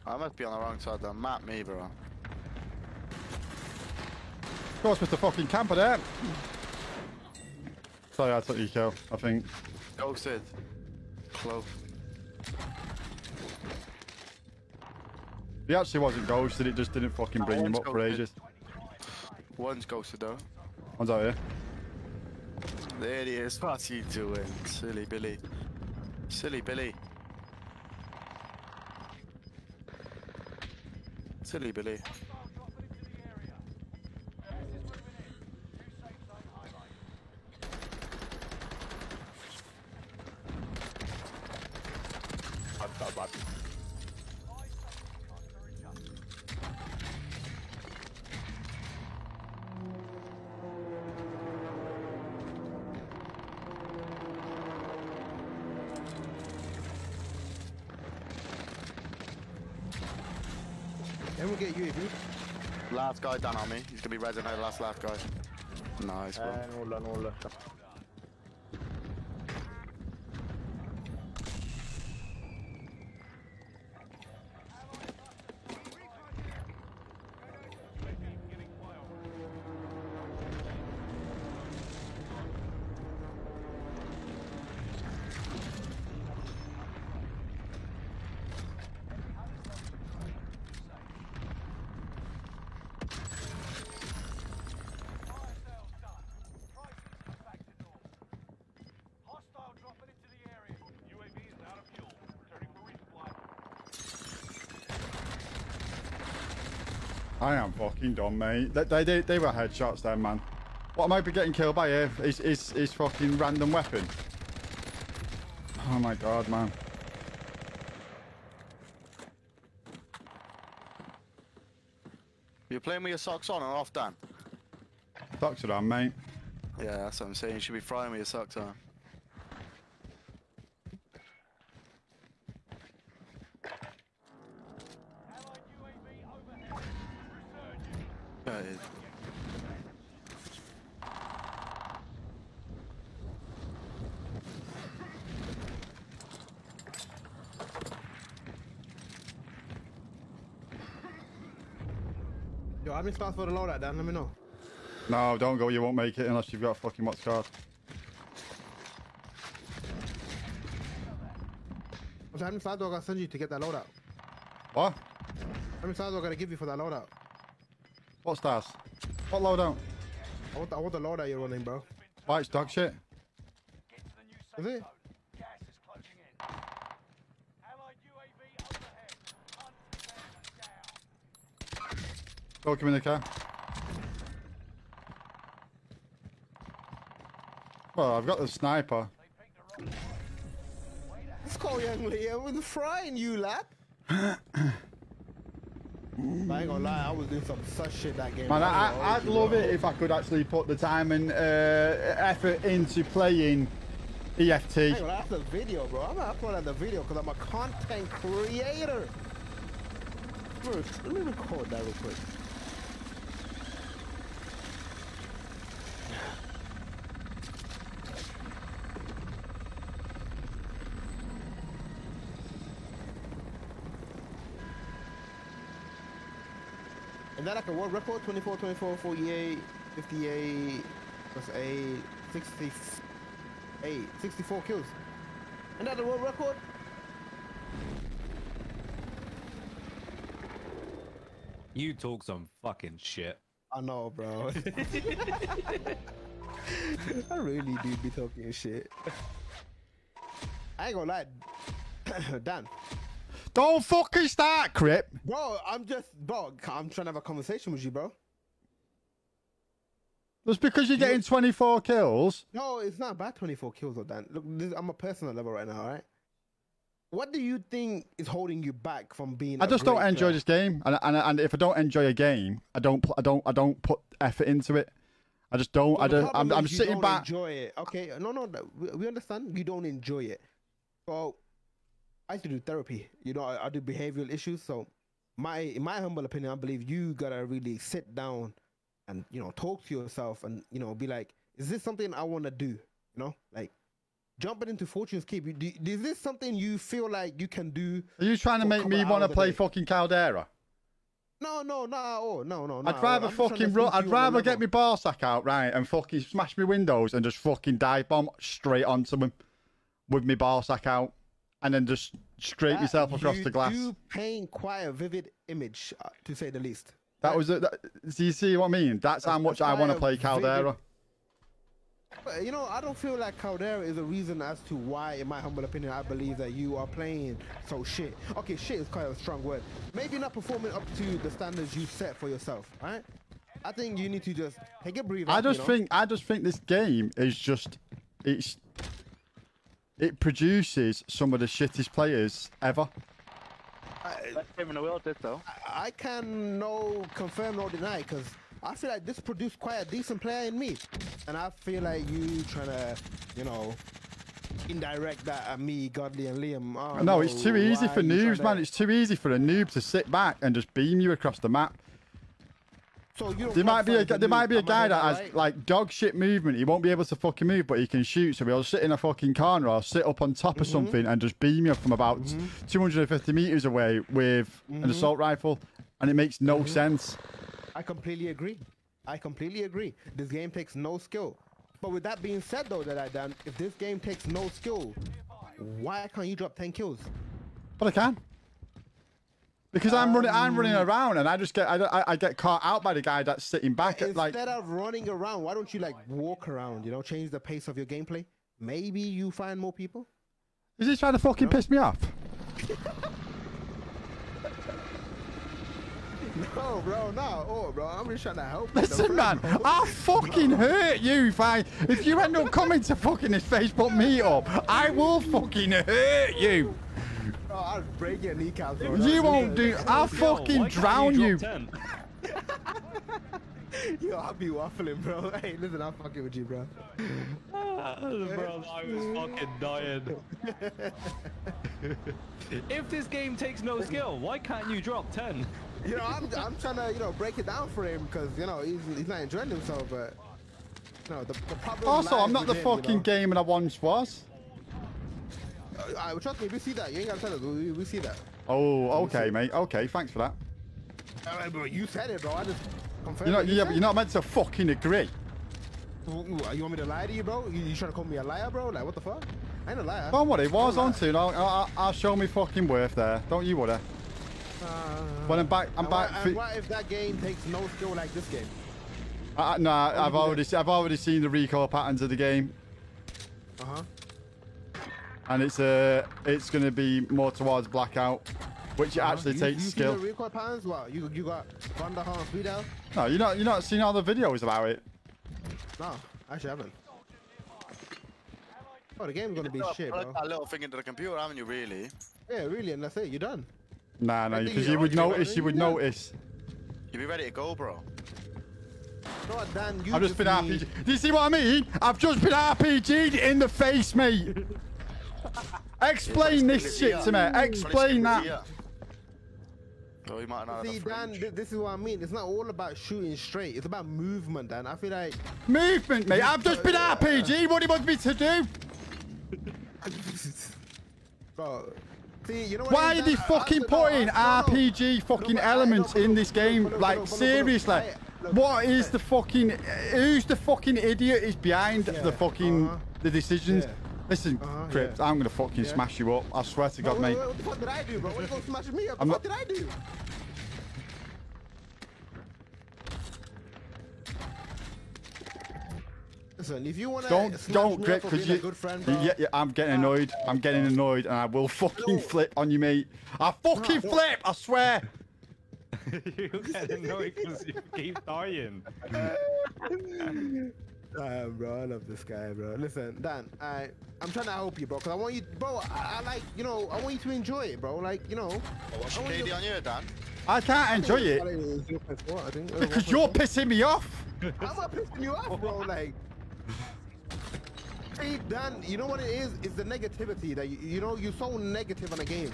I must be on the wrong side of the map, me, bro. Of course, Mr. Fucking Camper there. Sorry, I took you kill. I think. Ghosted. Close. He actually wasn't ghosted. It just didn't fucking bring him up for ages. One's ghosted though. One's out here. There he is. What's he doing? Silly Billy. Silly Billy. Silly Billy. Last guy down on me. He's gonna be resonated. Last last guy. Nice, bro. Eh, nulla, nulla. Hostile dropping into the area. UAV is out of fuel. Returning for resupply. I am fucking done, mate. They, they, they, they were headshots then, man. What am I be getting killed by here? Is is is fucking random weapon? Oh my god, man. You're playing with your socks on and off, Dan. Socks are on, mate. Yeah, that's what I'm saying. You should be frying with your socks on. Allied UAV overhead. Resurging. Yeah, it is. Yo, how many spots for the loadout, Dan? Let me know. No, don't go. You won't make it unless you've got fucking what's. So how many spots do I gotta send you to get that loadout? What? How many spots do I gotta give you for that loadout? What stars? What loadout? I want the, I want the loadout you're running, bro. Why it's dog shit? Get to the new Is safe it? zone. Gas is closing in. Allied UAV overhead. Hunt them down. Go, come in the car. Well, I've got the sniper. Let's go, young Liam. With the frying you, lap. I ain't gonna lie, I was doing some such shit that game. Man, I, I'd love it if I could actually put the time and uh, effort into playing EFT. Hang on, that's the video, bro. I'm gonna upload the video because I'm a content creator. First, let me record that real quick. And that like a world record 24, 24, 48, 58, plus 8, 68, 64 kills. And that the world record? You talk some fucking shit. I know, bro. I really do be talking shit. I ain't gonna lie. Dan. Don't fucking start, Crip. Bro, I'm just, bro, I'm trying to have a conversation with you, bro. Just because you're getting 24 kills. No, it's not about 24 kills, though, Dan. Look, this, I'm a personal level right now, all right? What do you think is holding you back from being? I just don't enjoy player? this game, and, and and if I don't enjoy a game, I don't I don't I don't put effort into it. I just don't. Well, I don't. I'm, I'm you sitting don't back. Enjoy it, okay? No, no, no, we, we understand. You don't enjoy it. So, I used to do therapy. You know, I, I do behavioral issues. So, my in my humble opinion, I believe you gotta really sit down and you know talk to yourself and you know be like, is this something I want to do? You know, like jumping into Fortune's Keep. do- Is this something you feel like you can do? Are you trying to make me want to play day? fucking Caldera? No, no, no, no, no, no. I'd rather I'm just trying to fucking run. I'd you on a rather get my ball sack out right and fucking smash my windows and just fucking dive bomb straight onto them with my ball sack out, and then just scrape That myself across you the glass. do paint quite a vivid image, uh, to say the least. That was it. Do you see what I mean? That's how much I want to play a vivid- Caldera. You know, I don't feel like Caldera is a reason as to why, in my humble opinion, I believe that you are playing so shit. Okay, shit is quite a strong word. Maybe not performing up to the standards you set for yourself, right? I think you need to just take a breather. I just think I just think this game is just it's it produces some of the shittest players ever. Best game in the world, this though. I, I can no confirm nor deny because I feel like this produced quite a decent player in me, and I feel like you trying to, you know, indirect that at me, Godly, and Liam. Oh, no, it's too easy for noobs, trying man. It's too easy for a noob to sit back and just beam you across the map. So you There might be a there might be a noob, am I guy that has right? like dog shit movement. He won't be able to fucking move, but he can shoot. So he'll sit in a fucking corner or sit up on top of Mm-hmm. something and just beam you from about 250 meters away with Mm-hmm. an assault rifle, and it makes no sense. I completely agree. I completely agree. This game takes no skill. But with that being said, though, that I done, if this game takes no skill, why can't you drop 10 kills? But I can. Because I'm running, I'm running Um, around, and I just get, I, I, get caught out by the guy that's sitting back. Instead like, of running around, why don't you like walk around? You know, change the pace of your gameplay. Maybe you find more people. is he trying to fucking piss me off? No, bro, no, oh, bro, I'm just trying to help. you, Listen, man, I'll fucking hurt you if I, if you end up coming to fucking this Facebook meetup. I will fucking hurt you. Bro, I'll break your kneecaps. Bro. You won't do. I'll Yo, fucking drown you. drop 10? Yo, I'll be waffling, bro. Hey, listen, I'm fucking with you, bro. Ah, Bro, I was fucking dying. if this game takes no skill, why can't you drop 10? You know, I'm, I'm trying to, you know, break it down for him because, you know, he's, he's not enjoying himself, but, you know, the, the problem Also, I'm not the with him, you fucking know. gamer I once was. Uh, uh, trust me, we see that. You ain't gotta tell us. We, we see that. Oh, okay, mate. Okay, thanks for that. Uh, bro, you said it, bro. I just confirmed. You're not, you yeah, but you're not meant to fucking agree. W- You want me to lie to you, bro? You, you trying to call me a liar, bro? Like, what the fuck? I ain't a liar. Don't worry, was on soon. I'll, I'll, I'll show me fucking worth there. Don't you worry. Uh, When I'm back, I'm what, back. and what if that game takes no skill like this game? Uh, nah, I've already, I've already seen the recoil patterns of the game, Uh huh. And it's uh, it's gonna be more towards blackout, which actually you, takes you skill. See the recoil patterns? What? You you got Thunderheart and Speed out? No, you're not, you're not seen all the videos about it. No, actually I haven't. Oh, the game's gonna be shit, bro. that little thing into the computer, haven't you, really? Yeah, really, and that's it. You're done. Nah, no, because you you would know, you notice. You would know. notice. You be ready to go, bro. No, Dan, you I've just been need- RPG. Do you see what I mean? I've just been RPG'd in the face, mate. Explain this shit to me. Explain that. Oh, you might not See, Dan, th- this is what I mean. It's not all about shooting straight. It's about movement, Dan. I feel like Movement, mate. I've just been RPG. What do you want me to do? Bro, see, you know what? Why it are is, they Dan? Fucking I- no, putting no, no. RPG fucking No, elements in this game? look, look, Like, seriously? What is the fucking... Who's the fucking idiot is behind the fucking... uh-huh. The decisions? Yeah. Listen, Uh-huh, Crips, yeah. I'm gonna fucking Yeah. smash you up. I swear to God, Wait, mate. wait, What the fuck did I do, bro? What you gonna smash me up? I'm what not- did I do? Listen, if you wanna Don't, smash don't, me Crip, up for because being you... a good friend, bro, Yeah, yeah, I'm getting annoyed. I'm getting annoyed, and I will fucking No. flip on you, mate. I fucking don't. flip, I swear. you get annoyed because you keep dying. Uh, bro, I love this guy, bro. Listen, Dan, I, I'm trying to help you, bro, because I want you, bro. I, I like, you know, I want you to enjoy it, bro. Like, you know, What's I your want you KD to- on you, Dan? I can't enjoy it I think. because you're pissing me off. I'm not pissing you off, bro. Like, see, Dan, you know what it is? It's the negativity that you, you know you're so negative on a game.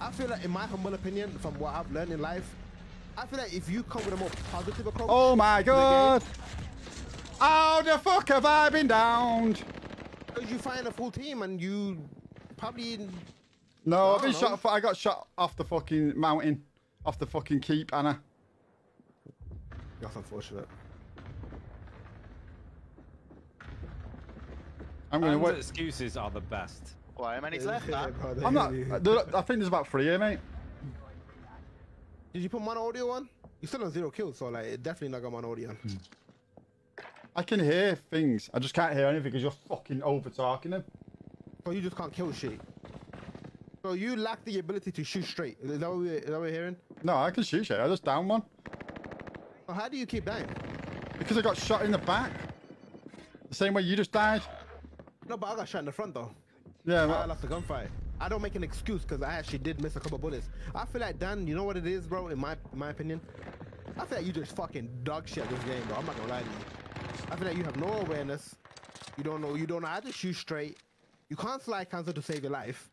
I feel like, in my humble opinion, from what I've learned in life, I feel like if you come with a more positive approach. Oh my to the game, god. How the fuck have I been downed? Because you find a full team and you probably. No, I I've been know. shot. I got shot off the fucking mountain, off the fucking keep, Anna. That's unfortunate. I'm gonna And excuses are the best. Why, how many's left, Yeah, I'm not. Uh, I think there's about three here, mate. Did you put mono audio on? You still on zero kills, so like definitely not got mono audio on. Hmm. I can hear things. I just can't hear anything because you're fucking over talking them. So you just can't kill shit. So you lack the ability to shoot straight. Is that what we're, is that what we're hearing? No, I can shoot shit. I just down one So how do you keep dying? because I got shot in the back. The same way you just died. No, but I got shot in the front though. Yeah, I well, lost the gunfight. I don't make an excuse because I actually did miss a couple bullets. I feel like Dan, you know what it is, bro. In my in my opinion, I feel like you just fucking dog shit this game, bro. I'm not gonna lie to you. I feel like you have no awareness. You don't know. You don't know how to shoot straight. You can't slide cancel to save your life.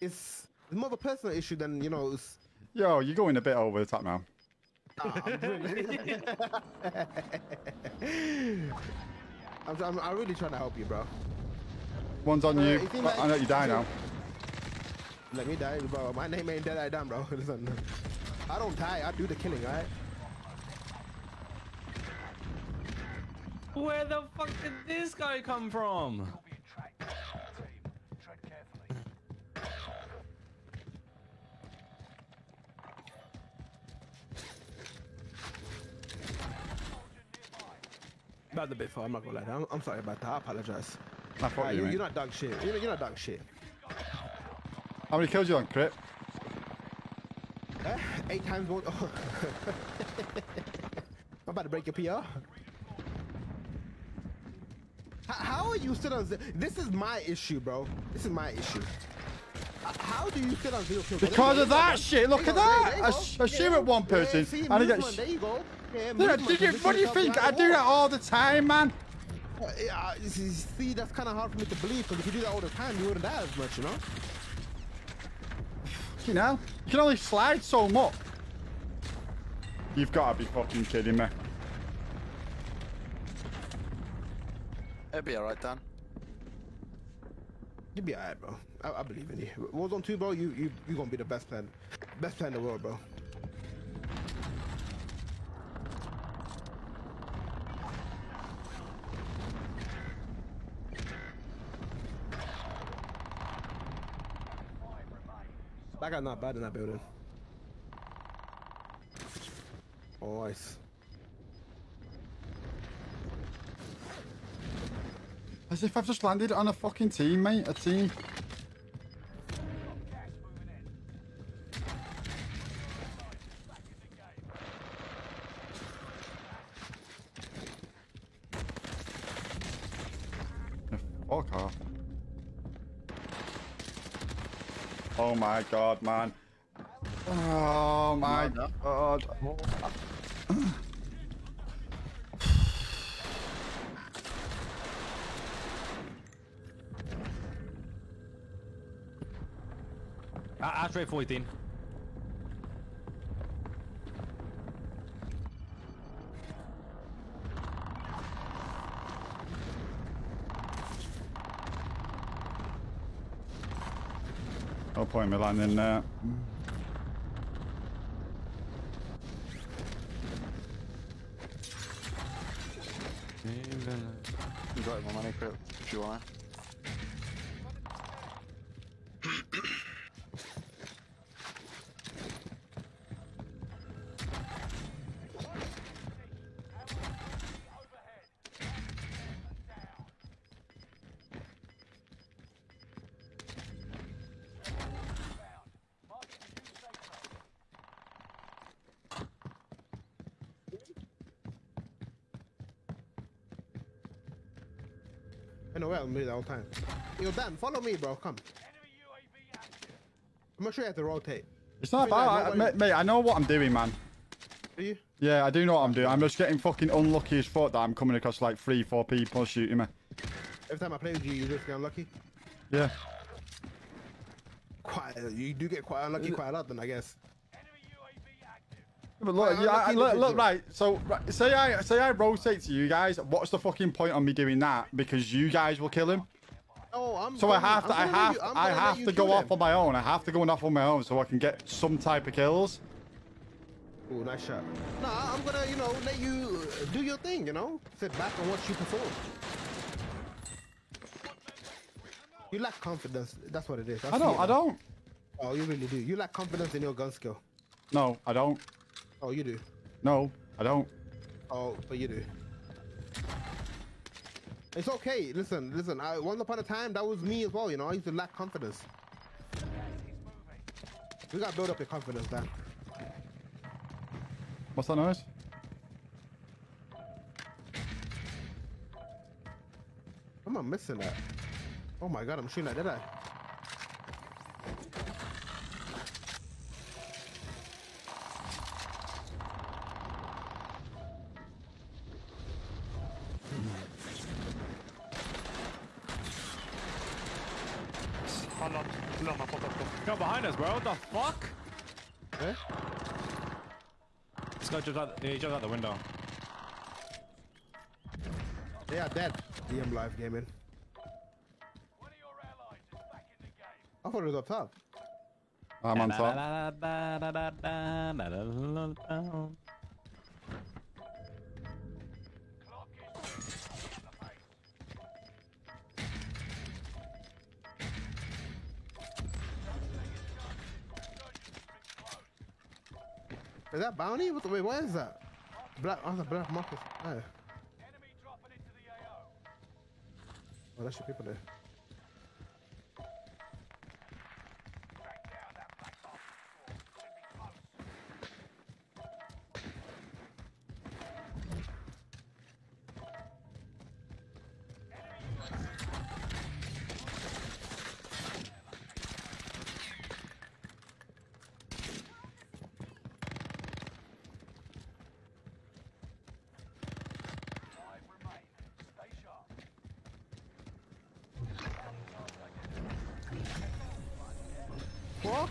It's, it's more of a personal issue than you know. It's, Yo, you're going a bit over the top now. Nah, I'm, really, I'm, I'm, I'm really trying to help you, bro. One's on Uh, you. you think I know you die now. Let me die, bro. My name ain't DeadEye Dan, bro. Listen, I don't die. I do the killing, alright? Where the fuck did this guy come from? You're being tracked. Team, tread carefully. About the bit far. I'm not gonna lie. I'm, I'm sorry about that. I apologize. I thought Alright, you, you, you're not dog shit. You're, you're not dog shit. How many kills you on, Crit? Eh? Eight times one. I'm about to break your PR. How, how are you still on? ze- This is my issue, bro. This is my issue. How do you sit on zero kills? Because of that shit, look at go, that. there you I I shoot at one person see, and I get movement, sh- There you go. Yeah, Yeah, movement, did you, what do you think? I do that all the time, man. Uh, yeah, you see- see, that's kind of hard for me to believe because if you do that all the time, you wouldn't die as much, you know? You know, you can only slide so much. You've got to be fucking kidding me. It'll be alright, Dan. You'll be alright, bro. I, I believe in you. Warzone 2, bro, you you you gonna be the best player, best player in the world, bro. That guy not bad in that building. Oh, nice. As if I've just landed on a fucking team, mate. A team. Fuck off. Oh my god, man. Oh my god. Ashtray 14. No point in me landing there. You got my money, Crit, if you wanna. I'm doing the whole time. Yo, Dan, follow me, bro. Come. I'm not sure you have to rotate. It's not I mean, like, I, mate, mate, I know what I'm doing, man. Do you? Yeah, I do know what I'm doing. I'm just getting fucking unlucky as fuck that I'm coming across like three, four people shooting me. Every time I play with you, you just get unlucky. Yeah. Quite. You do get quite unlucky quite a lot, then I guess. But look, Well, yeah, I, look, look, right. So, right, say I say I rotate to you guys. What's the fucking point on me doing that? Because you guys will kill him. Oh, I'm. So I gonna- have to, I have, you- I have to go off them. on my own. I have to go off on my own so I can get some type of kills. Oh, nice shot. Nah, I'm gonna, you know, let you uh, do your thing. You know, sit back and watch you perform. You lack confidence. That's what it is. I don't, I don't. Oh, you really do. You lack confidence in your gun skill. No, I don't. Oh, you do. No, I don't. Oh, but you do. It's okay. Listen, listen. I, once upon a time, that was me as well. You know, I used to lack confidence. We gotta build up your confidence, Dan. What's that noise? Am I missing that? Oh my god, I'm shooting that, did I? Yo, behind us, bro. What the fuck? Eh? This guy jumped out. Yeah, he jumped out the window. They are dead. DM live gaming. One of your allies is back in the game. I thought it was up top. I'm on top. Is that bounty? What the, wait, what is that? Black. Oh, the black market. Oh. Enemy dropping into the AO. oh, that's your people there.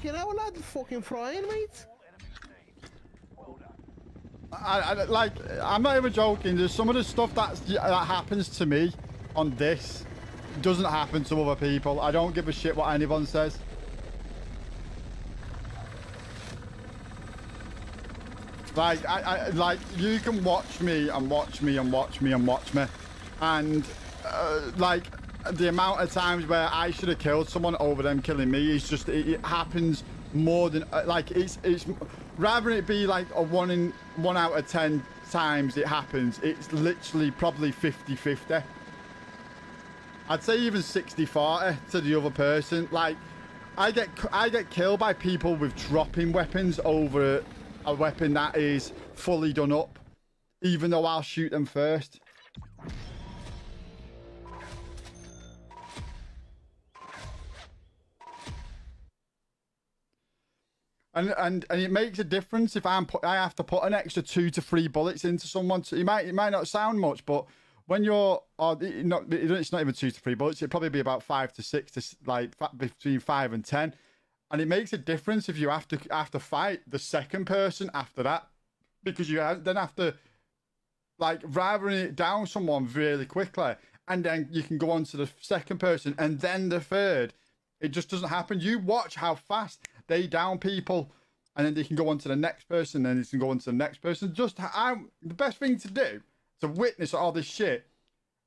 Fucking hell, lad, fucking frying, mate. I, I like. I'm not even joking. There's some of the stuff that's, that happens to me on this doesn't happen to other people. I don't give a shit what anyone says. Like, I, I like you can watch me and watch me and watch me and watch me, and uh, like the amount of times where I should have killed someone over them killing me is just it, it happens more than uh, like it's it's rather it be like a one in one out of ten times it happens. It's literally probably 50-50. I'd say even 60-40 to the other person. Like, I get I get killed by people with dropping weapons over a weapon that is fully done up, even though I'll shoot them first. And, and and it makes a difference if I'm put I have to put an extra two to three bullets into someone. So it might it might not sound much, but when you're oh, it- not it's not even two to three bullets. It'd probably be about five to six to like between five and ten, and it makes a difference if you have to have to fight the second person after that because you ha- then have to like rathering it down someone really quickly, and then you can go on to the second person and then the third. It just doesn't happen. You watch how fast they down people, and then they can go on to the next person, and they can go on to the next person. Just how the best thing to do to witness all this shit.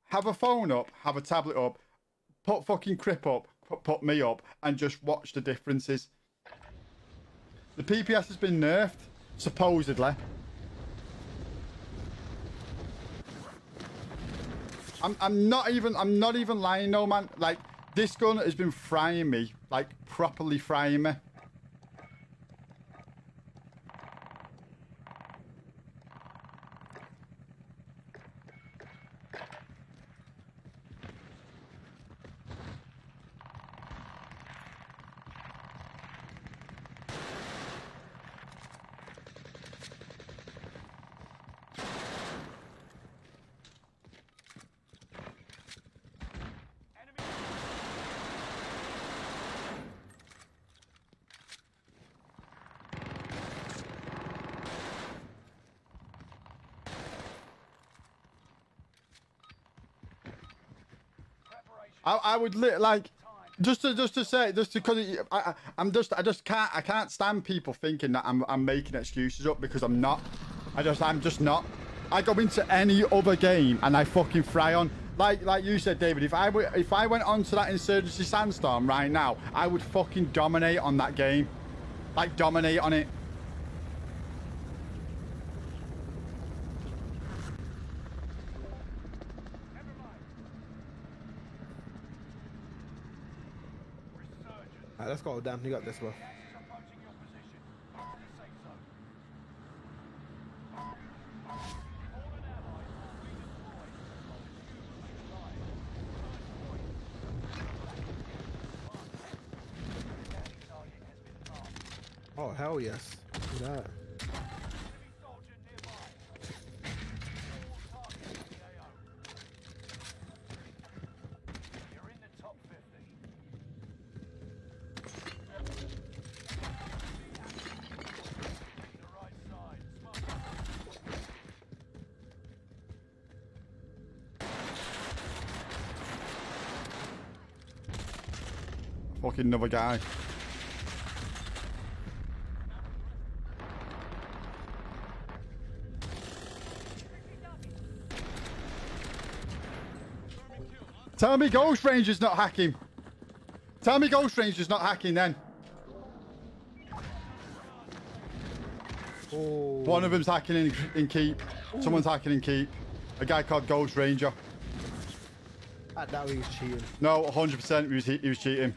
Have a phone up, have a tablet up, put fucking Crip up, put, put me up, and just watch the differences. The PPS has been nerfed, supposedly. I'm, I'm not even I'm not even lying no man. Like this gun has been frying me, like properly frying me. I, I would li- like just to just to say just because I, I I'm just I just can't I can't stand people thinking that I'm I'm making excuses up because I'm not. I just I'm just not. I go into any other game and I fucking fry on. Like like you said, David. If I w- if I went onto that Insurgency Sandstorm right now, I would fucking dominate on that game. Like dominate on it. Go, Dan. You got this, bro. Oh, hell yes. Look at that. Enemy soldier nearby. All targets in the AO. You're in the top 50. Fucking another guy. Tell me Ghost Ranger's not hacking. Tell me Ghost Ranger's not hacking then. Oh, One of them's hacking in, in Keep. Someone's hacking in Keep. A guy called Ghost Ranger. I doubt he was cheating. No, 100% he was, he was cheating.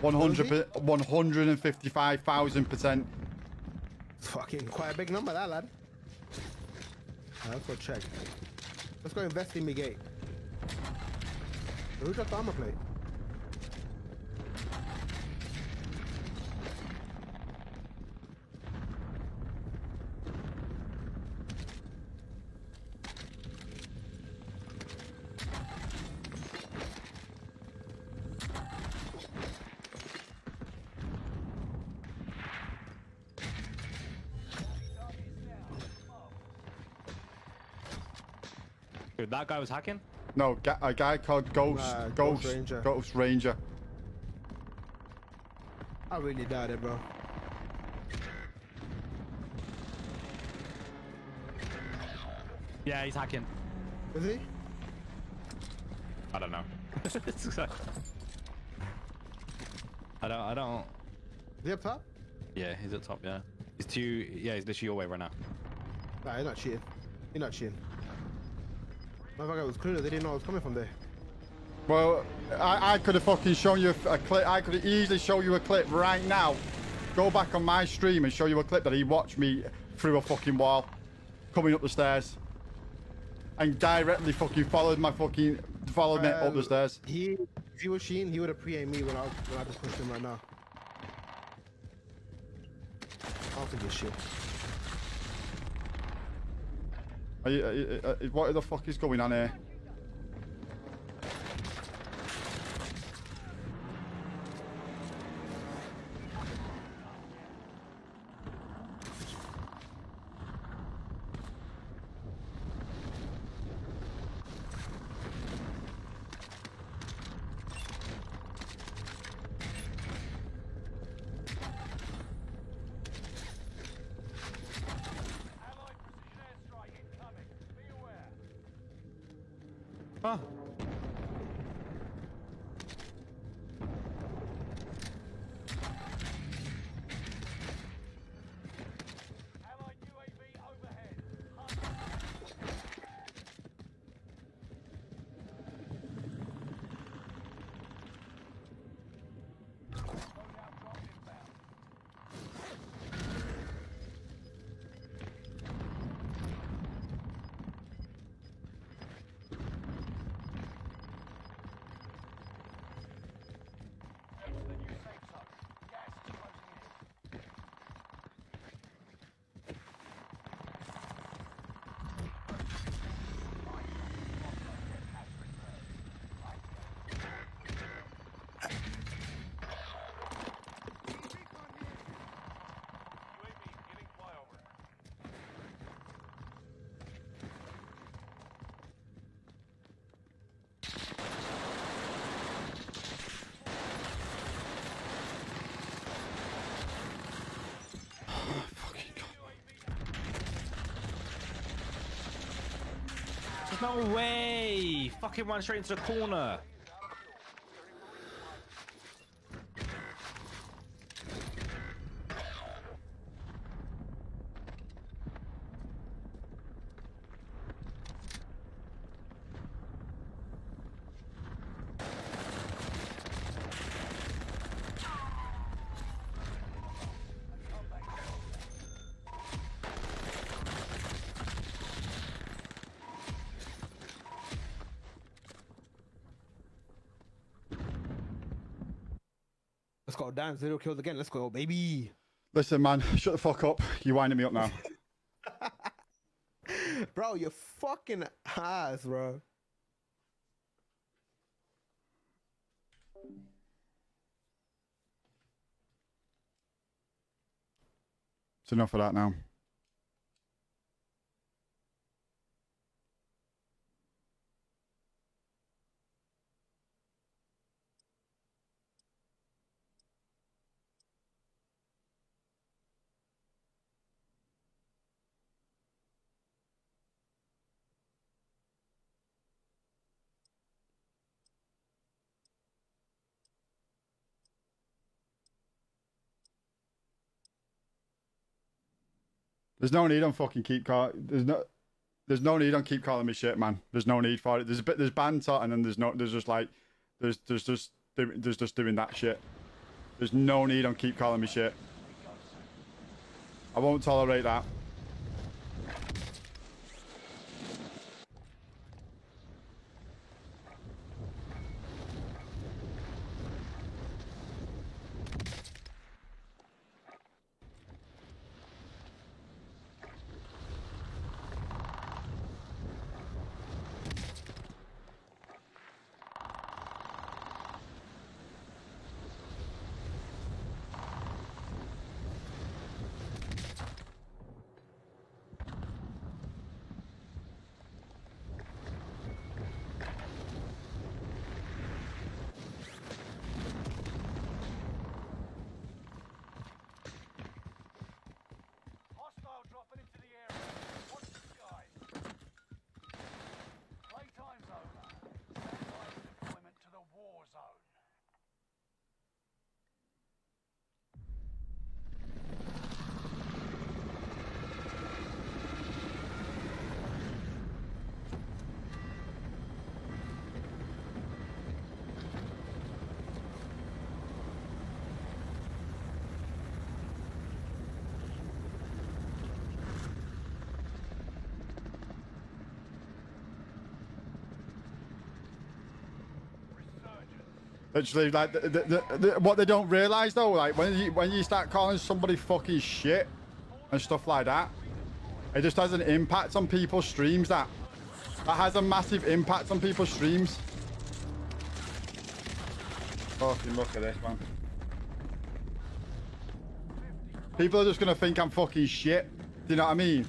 100, 155,000%. Fucking quite a big number, that lad. Alright, let's go check. Let's go invest in gate. Who dropped the armor plate? Guy was hacking? No, a guy called Ghost, Nah, Ghost, Ghost Ranger. Ghost Ranger. I really doubt it, bro. Yeah, he's hacking. Is he? I don't know. I don't, I don't. Is he up top? Yeah, he's at top, yeah. He's two, yeah, he's literally your way right now. Nah, he's not cheating. He's not cheating. Motherfucker was clueless. They didn't know I was coming from there. Well, I, I could have fucking shown you a, a clip. I could have easily show you a clip right now. Go back on my stream and show you a clip that he watched me through a fucking wall, coming up the stairs, and directly fucking followed my fucking followed me up the Um, stairs. He, if he was Sheen, he would have pre-aimed me when I, when I just pushed him right now. I don't think it's shit. Are you, are you- uh, what the fuck is going on here? Fucking run straight into the corner. Let's go. Damn, zero kills again. Let's go, baby. Listen, man, shut the fuck up. You're winding me up now. Bro, you're fucking ass, bro. It's enough of that now. There's no need on fucking keep call. There's no. There's no need on keep calling me shit, man. There's no need for it. There's a bit. There's banter, and then there's no. There's just like. There's there's just there's just doing that shit. There's no need on keep calling me shit. I won't tolerate that. Literally, like the, the, the, what they don't realize though, like when you when you start calling somebody fucking shit and stuff like that, it just has an impact on people's streams. That that has a massive impact on people's streams. Fucking look at this man. People are just gonna think I'm fucking shit. Do you know what I mean?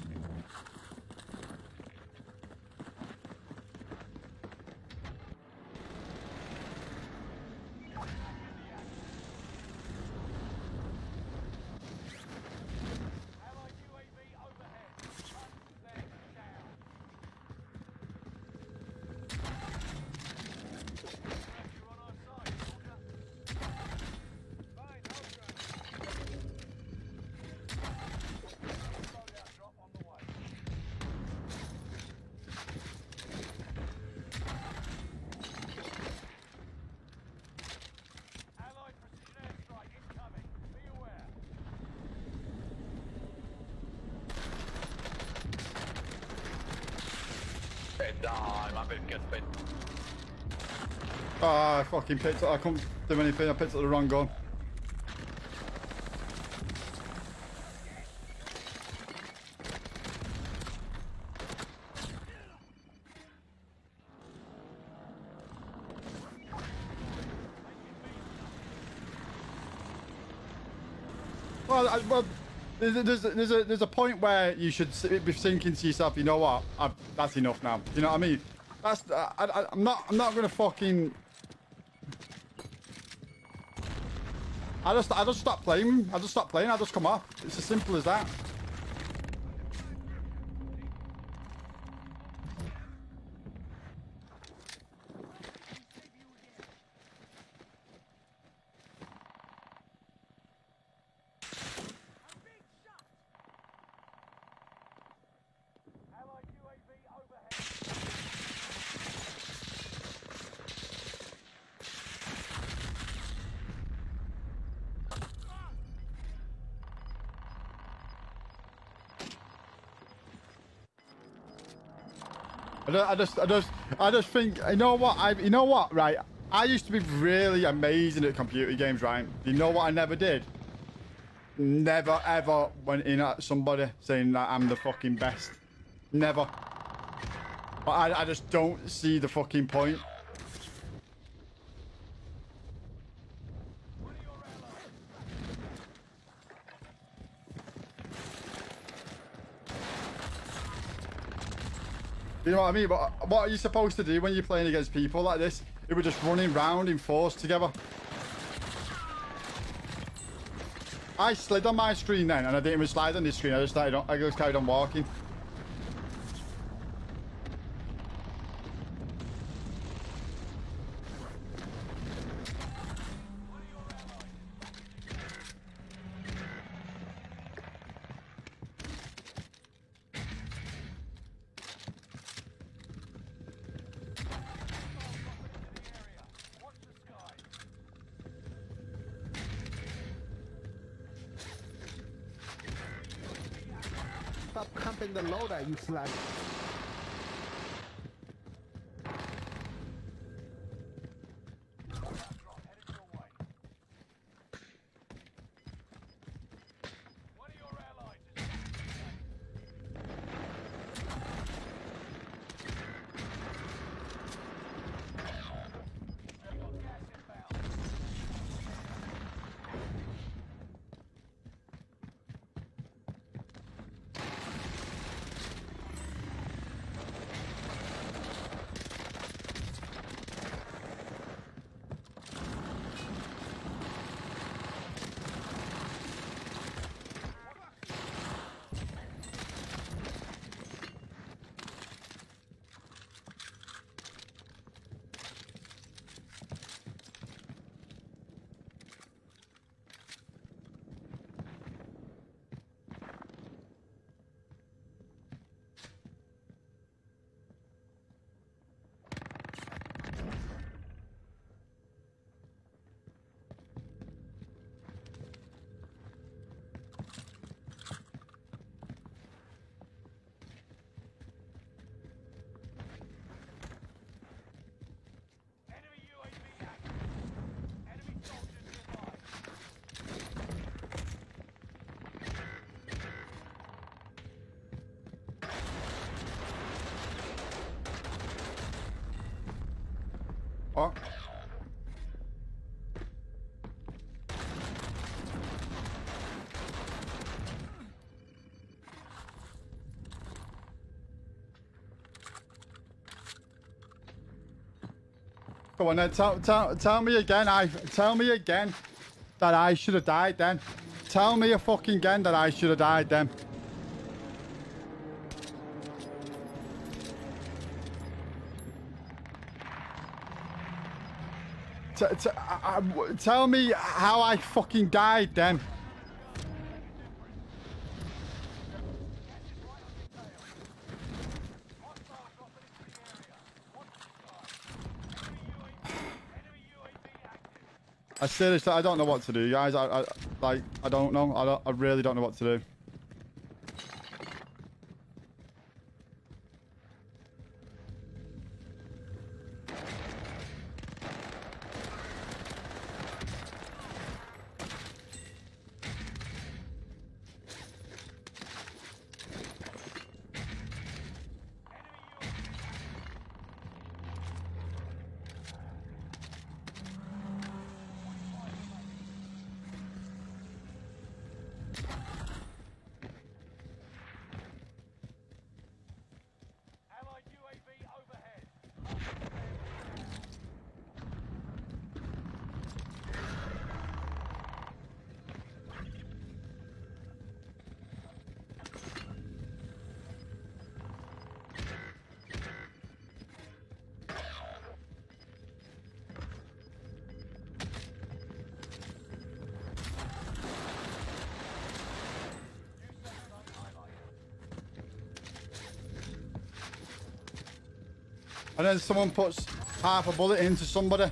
Allied UAV overhead. Hunt them down. You're on our side, soldier. Fine, hold your Loadout drop on the way. Allied precision airstrike incoming. Be aware. Dai, ma perché aspetta? Oh, I fucking picked. I couldn't do anything. I picked up the wrong gun. Well, I, well, there's a, there's, a, there's a there's a point where you should be thinking to yourself, you know what? I've, that's enough now. You know what I mean? That's I, I, I'm not I'm not gonna fucking. I just I just stop playing. I just stop playing. I just come off. It's as simple as that. I just, I just, I just, think, you know what? I, you know what? Right? I used to be really amazing at computer games, right? You know what? I never did. Never ever went in at somebody saying that I'm the fucking best. Never. But I, I just don't see the fucking point. You know what I mean? But uh, what are you supposed to do when you're playing against people like this? Who were just running round in force together. I slid on my screen then, and I didn't even slide on this screen. I just started, on, I just carried on walking. Loader, Go on then, tell, tell, tell me again, I tell me again that I should have died then. Tell me a fucking again that I should have died then. Tell me how I fucking died then. I seriously, I don't know what to do, guys. I, I like, I don't know. I, don't, I really don't know what to do. Then someone puts half a bullet into somebody.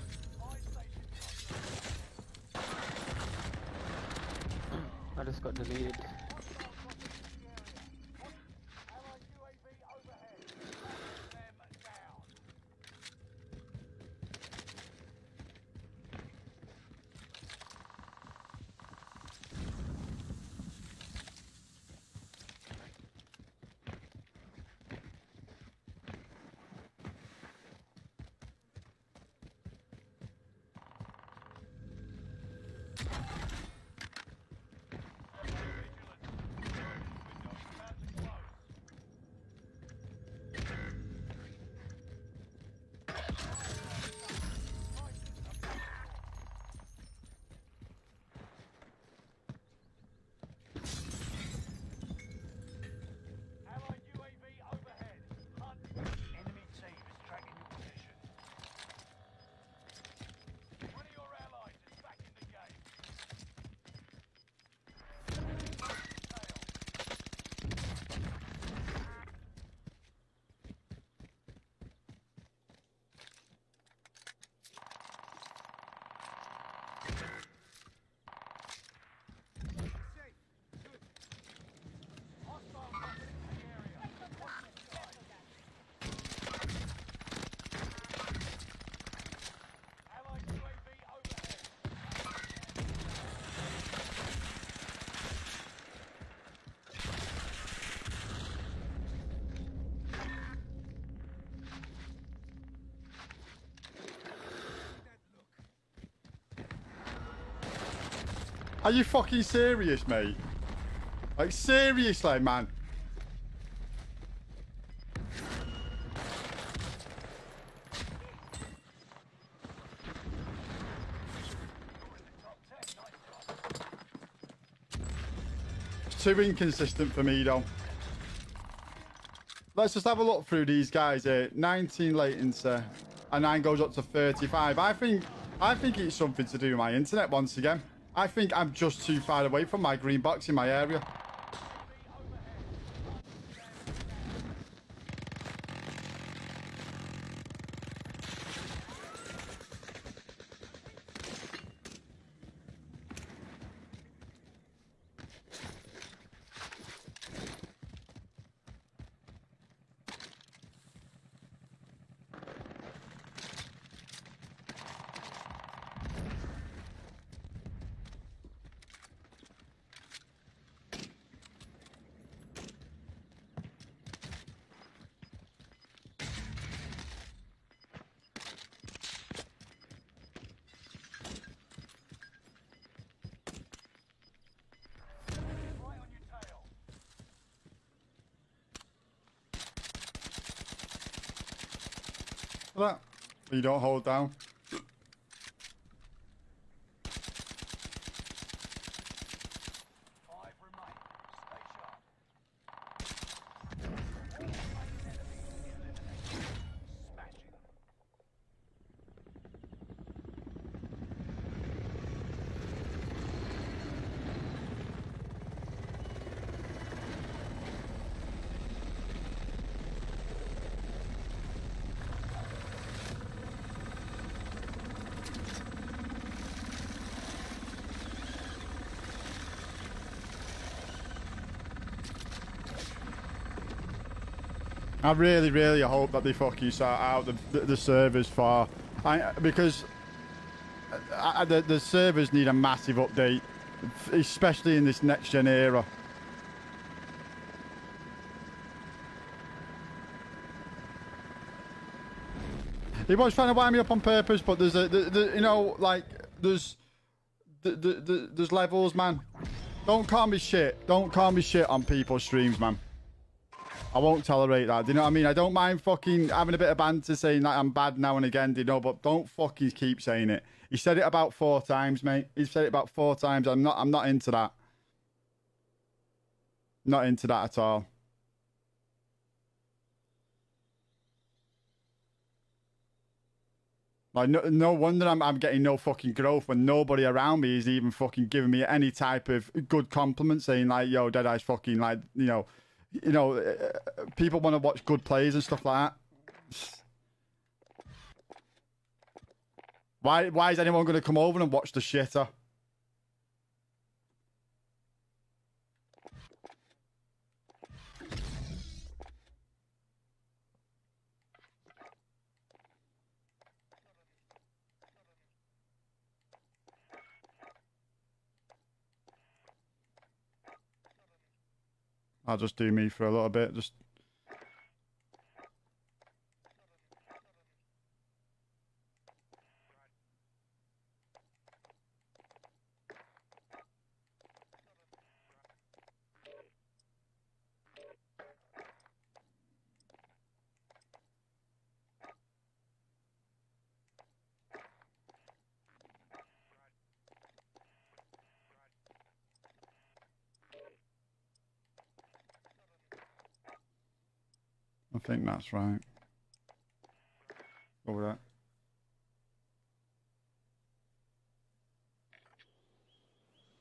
Are you fucking serious, mate? Like, seriously, man? It's too inconsistent for me, though. Let's just have a look through these guys here. 19 latency, uh, and 9 goes up to 35. I think, I think it's something to do with my internet once again. I think I'm just too far away from my green box in my area. That you don't hold down. I really, really hope that they fucking sort out the, the, the servers for, I, because I, the, the servers need a massive update, especially in this next gen era. He was trying to wind me up on purpose, but there's a, the, the, you know, like there's, the, the, the, there's levels, man. Don't call me shit. Don't call me shit on people's streams, man. I won't tolerate that. Do you know what I mean? I don't mind fucking having a bit of banter saying that I'm bad now and again, do you know? But don't fucking keep saying it. He said it about four times, mate. He said it about four times. I'm not. I'm not into that. Not into that at all. Like no, no wonder I'm, I'm getting no fucking growth when nobody around me is even fucking giving me any type of good compliment, saying like, "Yo, Deadeye's fucking like," you know, you know, uh, people want to watch good plays and stuff like that. Why, why is anyone going to come over and watch the shitter? I'll just do me for a little bit. Just think that's right. With that.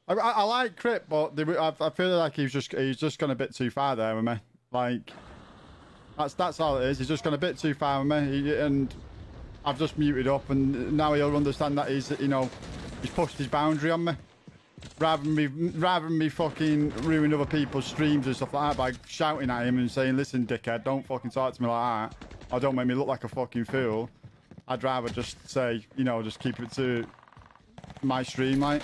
I, I, I like Crip, but they, I, I feel like he's just he's just gone a bit too far there with me. Like that's that's all it is. He's just gone a bit too far with me, he, and I've just muted up, and now he'll understand that he's you know he's pushed his boundary on me. Rather than me, rather than me fucking ruin other people's streams and stuff like that by shouting at him and saying, "Listen, dickhead, don't fucking talk to me like that, or don't make me look like a fucking fool." I'd rather just say, you know, just keep it to my stream, like.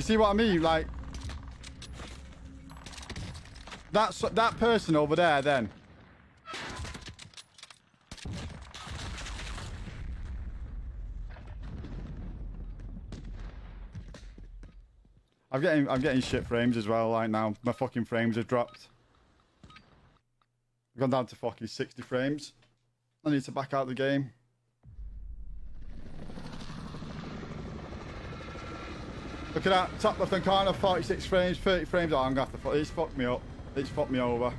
You see what I mean? Like that's that person over there. Then I'm getting I'm getting shit frames as well. Like now, my fucking frames have dropped. I've gone down to fucking 60 frames. I need to back out the game. Look at that, top left hand corner, 46 frames, 30 frames. Oh, I'm gonna have to. It's fucked me up. It's fucked me over.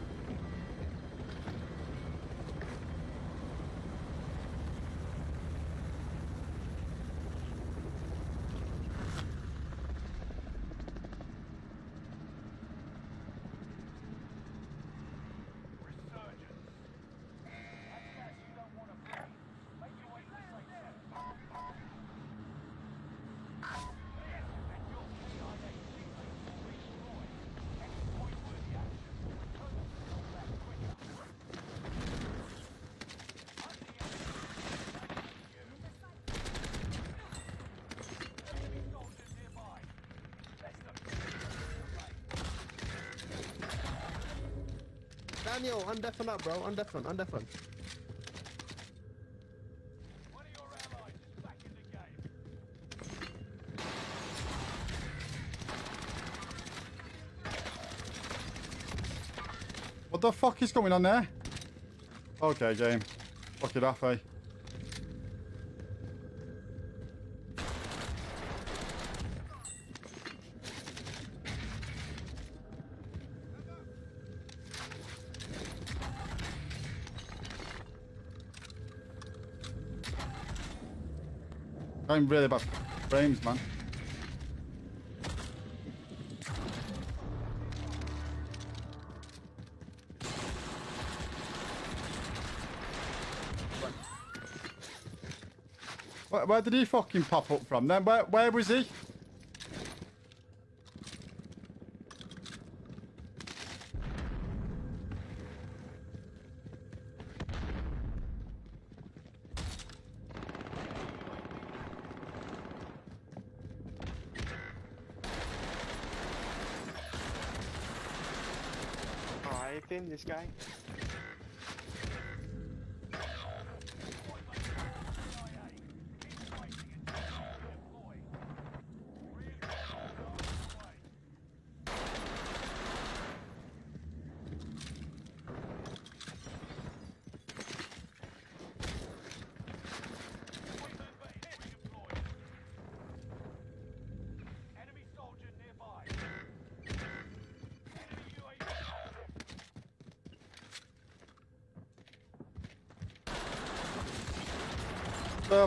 Daniel, undeafen up, bro. Undeafen, undeafen. What the fuck is going on there? Okay, game. Fuck it off, eh? I'm really bad frames, man. Where, where did he fucking pop up from then? Where, where was he? Alright, in this guy.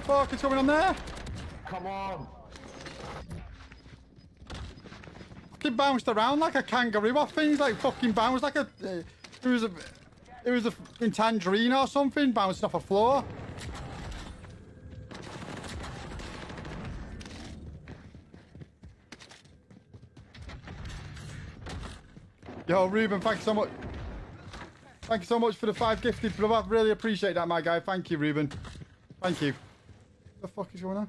Fuck is going on there? Come on! Fucking bounced around like a kangaroo off things, like fucking bounced like a. Uh, it was a. It was a fucking tangerine or something bouncing off a floor. Yo, Ruben, thank you so much. Thank you so much for the five gifted, brother. Really appreciate that, my guy. Thank you, Ruben. Thank you. Is going on?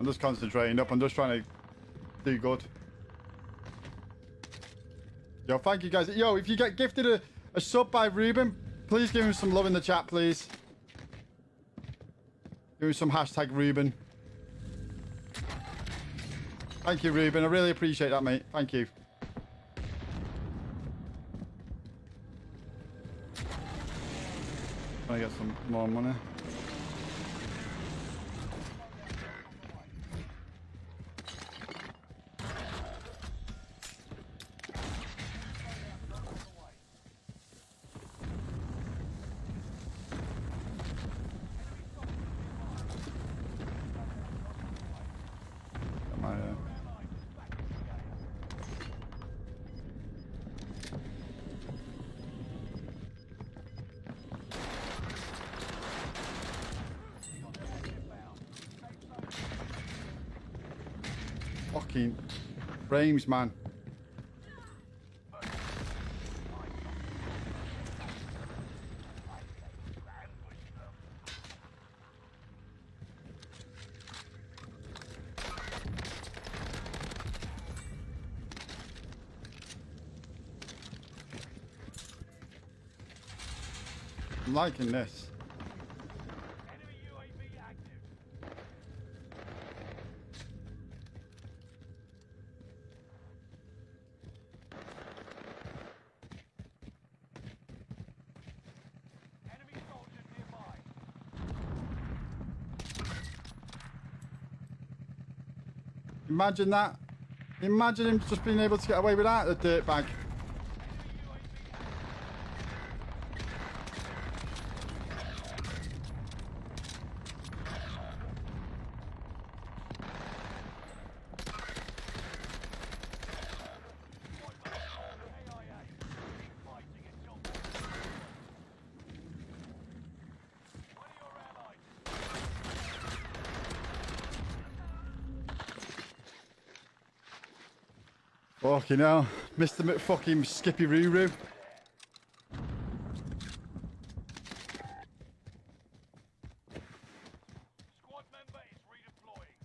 I'm just concentrating up. I'm just trying to do good. Yo, thank you guys. Yo, if you get gifted a, a sub by Ruben, please give him some love in the chat, please. Give him some hashtag Ruben. Thank you, Ruben. I really appreciate that, mate. Thank you. To get some more money. fucking frames, man. I'm liking this. Imagine that. Imagine him just being able to get away without the dirt Fucking hell. Mr. McFucking Skippy Roo. Squad member is redeploying.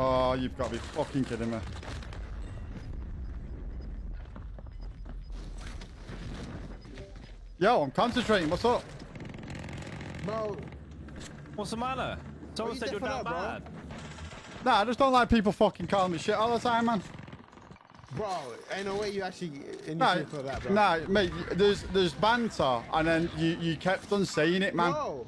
Oh, you've got to be fucking kidding me. Yo, I'm concentrating. What's up? Bro, What's the matter? Someone you said you're different down bad. Nah, I just don't like people fucking calling me shit all the time, man. bro, ain't no way you actually Nah, initiate for that, bro. nah, mate. There's there's banter, and then you you kept on saying it, man. Bro,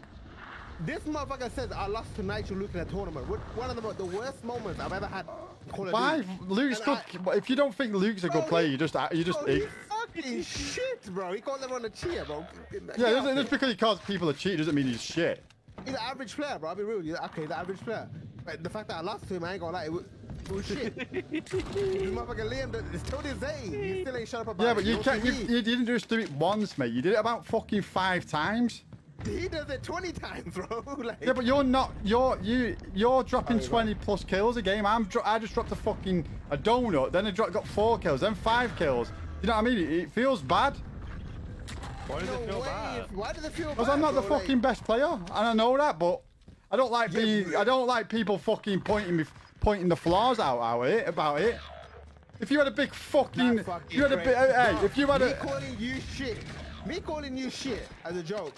this motherfucker says I lost to Nigel Luke in a tournament. One of the, the worst moments I've ever had. in Call of Why? Duty. Luke's And good. I- if you don't think Luke's a good Bro, player, you just you just. Bro, ig- he's fucking shit, bro. He called everyone a cheater, bro. Get yeah, just, just because he calls people a cheat doesn't mean he's shit. He's an average player, bro. I'll be real. He's, okay, he's an average player. But the fact that I lost to him, I ain't gonna lie, it was, it was shit. this motherfucker Liam, it's till this day, he still ain't shut up about Yeah, but you can't. You, you didn't just do it once, mate. You did it about fucking five times. He does it 20 times, bro. like, Yeah, but you're not. You're you. You're dropping Sorry, 20 plus kills a game. I'm. Dro- I just dropped a fucking a donut. Then I dro- got four kills. Then five kills. You know what I mean? It, it feels bad Why does no it feel way. bad? Why does it feel because I'm not the bro? Like, fucking best player, and I know that. But I don't like Yeah, being. but- I don't like people fucking pointing me, pointing the flaws out out it about it. If you had a big fucking, Not fucking if you had a great. big, hey, Bro, if you had me a, calling you shit, me calling you shit as a joke.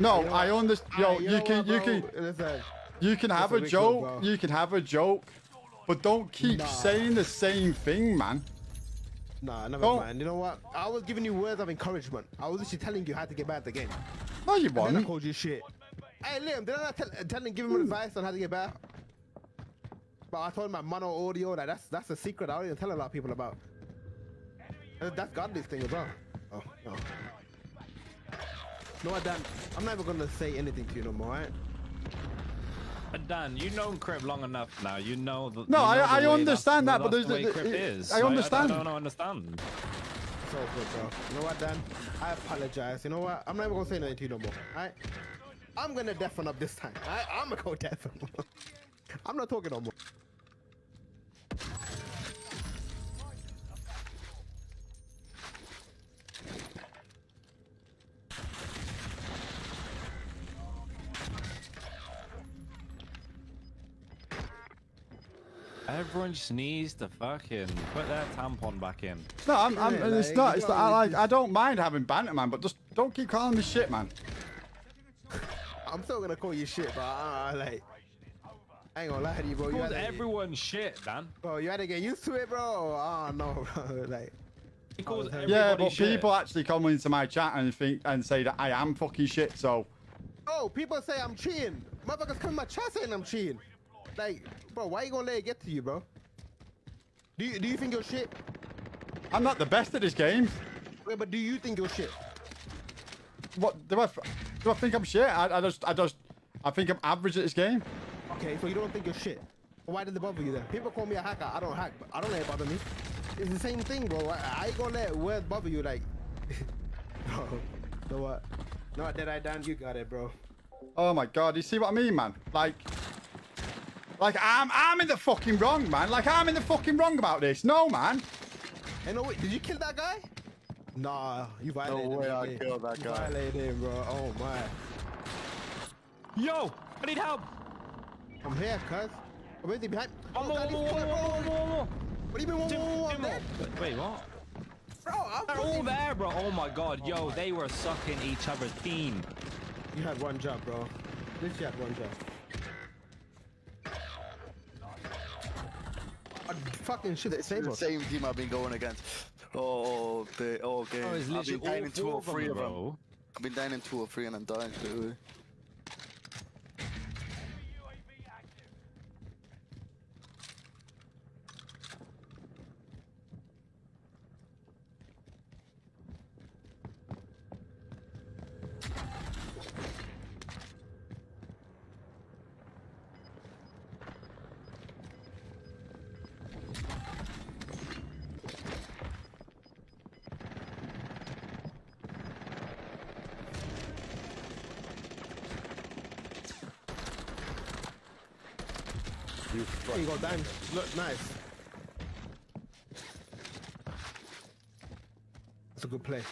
no, You know I what? understand. Aight, Yo, you you know can, what, you can, Listen, You can have a a joke. deal, bro. you can have a joke, but don't keep Nah. saying the same thing, man. Nah, never Don't- mind. You know what? I was giving you words of encouragement. I was actually telling you how to get better at the game. No, you then I called you shit. Hey, Liam, did I not tell, tell him, give him advice on how to get better? But I told him about mono audio. Like that's that's a secret I don't even tell a lot of people about. That's Godly's thing as well. Oh, oh. no. No, what, Dan? I'm never gonna say anything to you no more, right? But Dan, you know Crip long enough now. You know the. No, you I- the I understand that, but that's there's the way the- Crip it- is. I understand. I, don't understand. It's all good, bro. You know what, Dan? I apologize. You know what? I'm never gonna say nothing to you no more, alright? I'm gonna deafen up this time. Alright? I'm gonna go deafen. I'm not talking no more. Everyone just needs to fucking put their tampon back in. No, I'm, I'm, Yeah, it's like, not. It's not. I like. I don't mind having banter, man, but just don't keep calling me shit, man. I'm still gonna call you shit, but uh, like, I ain't gonna lie to you, bro. You Calls had to, everyone shit, Dan. bro, you had to get used to it, bro. Oh no, bro. Like, calls Yeah, Yeah, but shit. people actually come into my chat and think and say that I am fucking shit. So oh, people say I'm cheating. Motherfuckers come in my chat saying I'm cheating. Like, bro, why you gonna let it get to you, bro? Do you do you think you're shit? I'm not the best at this game. Wait, but do you think you're shit? What do I Do I think I'm shit? I, I just, I just, I think I'm average at this game. Okay, so you don't think you're shit. Why did it bother you then? People call me a hacker. I don't hack, but I don't let it bother me. It's the same thing, bro. I, I ain't gonna let words bother you, like. bro, know what? No, did I done? You got it, bro. Oh my god, you see what I mean, man? Like, like I'm, I'm in the fucking wrong, man. Like I'm in the fucking wrong about this. No, man. Hey, no, wait, did you kill that guy? Nah, you violated way him. I killed that you guy. violated him, bro. Oh my. Yo, I need help. I'm here, cuz. Oh, where's he behind? One Oh, more, God, one he's more, one killer, more, more, more. What do you mean? One Two, more, two I'm more. dead. Wait, what? Bro, I'm They're all there, bro. Oh my god, yo, they were sucking each other's team. You had one job, bro. Literally had one job. Fucking shit, It's the same team I've been going against. Oh, the oh game. Oh, I've been literally down in two or three of them. bro. I've been down in two or three and I'm dying straight Oh, damn. Look, nice. That's a good play.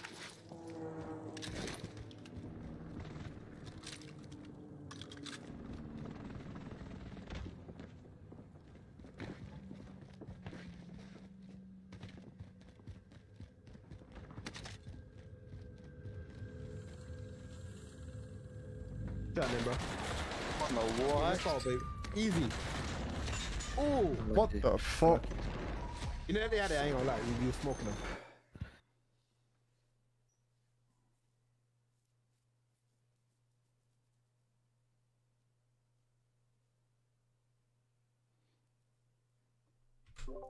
Done, bro. On the what? Ball. Easy. Ooh. What the fuck? You know they had it, I ain't gonna lie. You, you smoking them.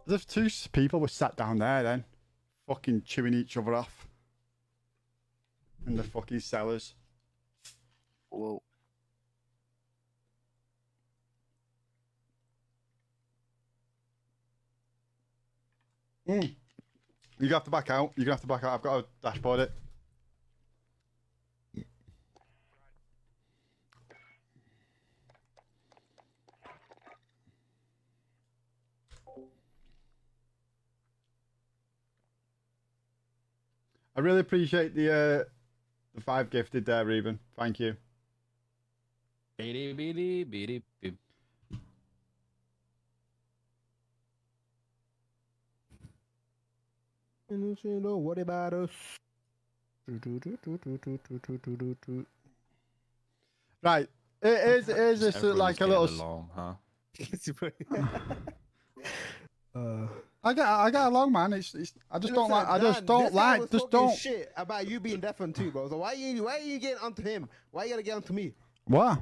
As if two people were sat down there then, fucking chewing each other off. In the fucking cellars. Whoa. Mm. You're gonna have to back out. You're gonna have to back out. I've got to dashboard it. I really appreciate the uh, the five gifted there, Reuben. Thank you. Beady, beady, beady, beep. Don't about us. Right. Is is this like a little long, huh? uh, I got I got along, man. It's, it's I just don't like. I just don't like. Just don't. Shit about you being deaf and two, bro. So why you why are you getting onto him? Why you gotta get onto me? What?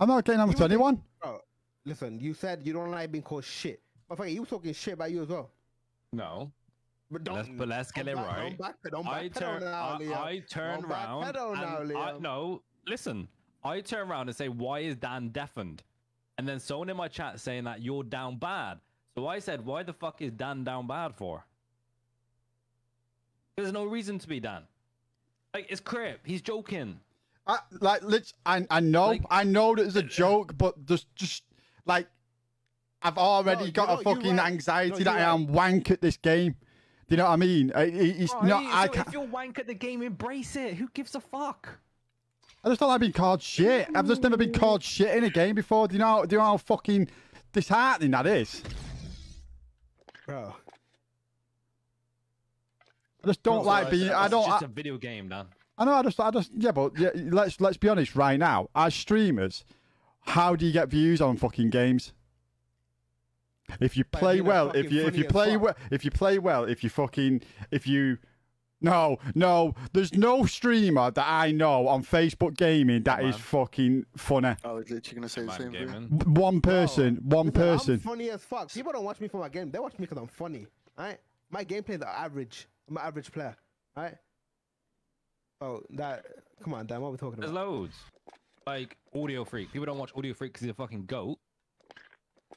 I'm not getting onto anyone. Bro, listen, you said you don't like being called shit. Motherfucker, you was talking shit about you as well. No. But But let's, but let's get it don't back- right. Don't don't I turn, now, I, Leo. I turn Don't around. backpedal now, Leo. I, no, listen. I turn around and say, "Why is Dan deafened?" And then someone in my chat saying that you're down bad. So I said, "Why the fuck is Dan down bad for?" There's no reason to be Dan. Like it's crap. He's joking. I, like, lit- I, I know, Like- I know that it's a uh, joke, but just, just like, I've already No, got a fucking right. anxiety No, that you I am wank at this game. Do you know what I mean? I, it- it's Right, not. I can't. if you're wank at the game, embrace it. Who gives a fuck? I just don't like being called shit. I've just never been called shit in a game before. Do you know? Do you know how fucking disheartening that is? bro. I just don't Bro, like being. I don't. It's just I, a video game, Dan. I know. I just. I just. Yeah, but yeah, let's let's be honest. Right now, as streamers, how do you get views on fucking games? If you play well, if you if you play well, if you play well, if you fucking if you. No, no, there's no streamer that I know on Facebook Gaming that is man. fucking funny. Oh, I was literally gonna say the Man same thing. One person, one Listen, I'm person. funny as fuck. People don't watch me for my game. They watch me because I'm funny. Right? My gameplay is average. I'm an average player. Right? Oh, that. Come on, Dan. What are we talking There's about? loads. Like Audio Freak. People don't watch Audio Freak because he's a fucking goat.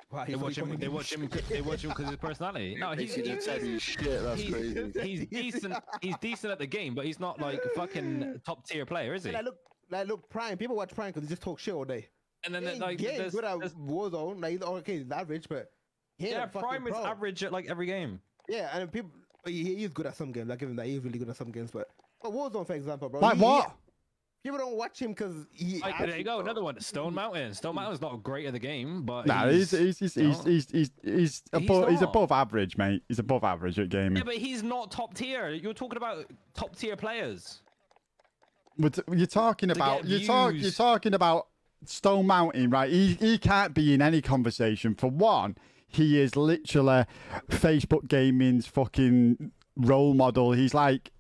Why, They watch him. They watch him. They watch him because of his personality. No, he's, Basically, he's, just said he's shit. That's he's, crazy. he's decent. He's decent at the game, but he's not like a fucking top tier player, is he? Like, look, like, look, Prime. People watch Prime because they just talk shit all day. And then He like, ain't there's, good at there's- Warzone. Like, he's- okay, he's average, but he ain't yeah, a Prime is pro. average at like every game. Yeah, and people. He, he is good at some games. I give him that. He's really good at some games, but but Warzone, for example, bro. Like he- he- what? People don't watch him because he. Like, there you go, another one. Stone Mountain. Stone Mountain's not great at the game, but Nah, he's he's he's you he's he's, he's, he's, above, he's not. above average, mate. He's above average at gaming. Yeah, but he's not top tier. You're talking about top tier players. But you're talking about you're, talk, you're talking about Stone Mountain, right? He he can't be in any conversation. For one, he is literally Facebook Gaming's fucking role model. He's like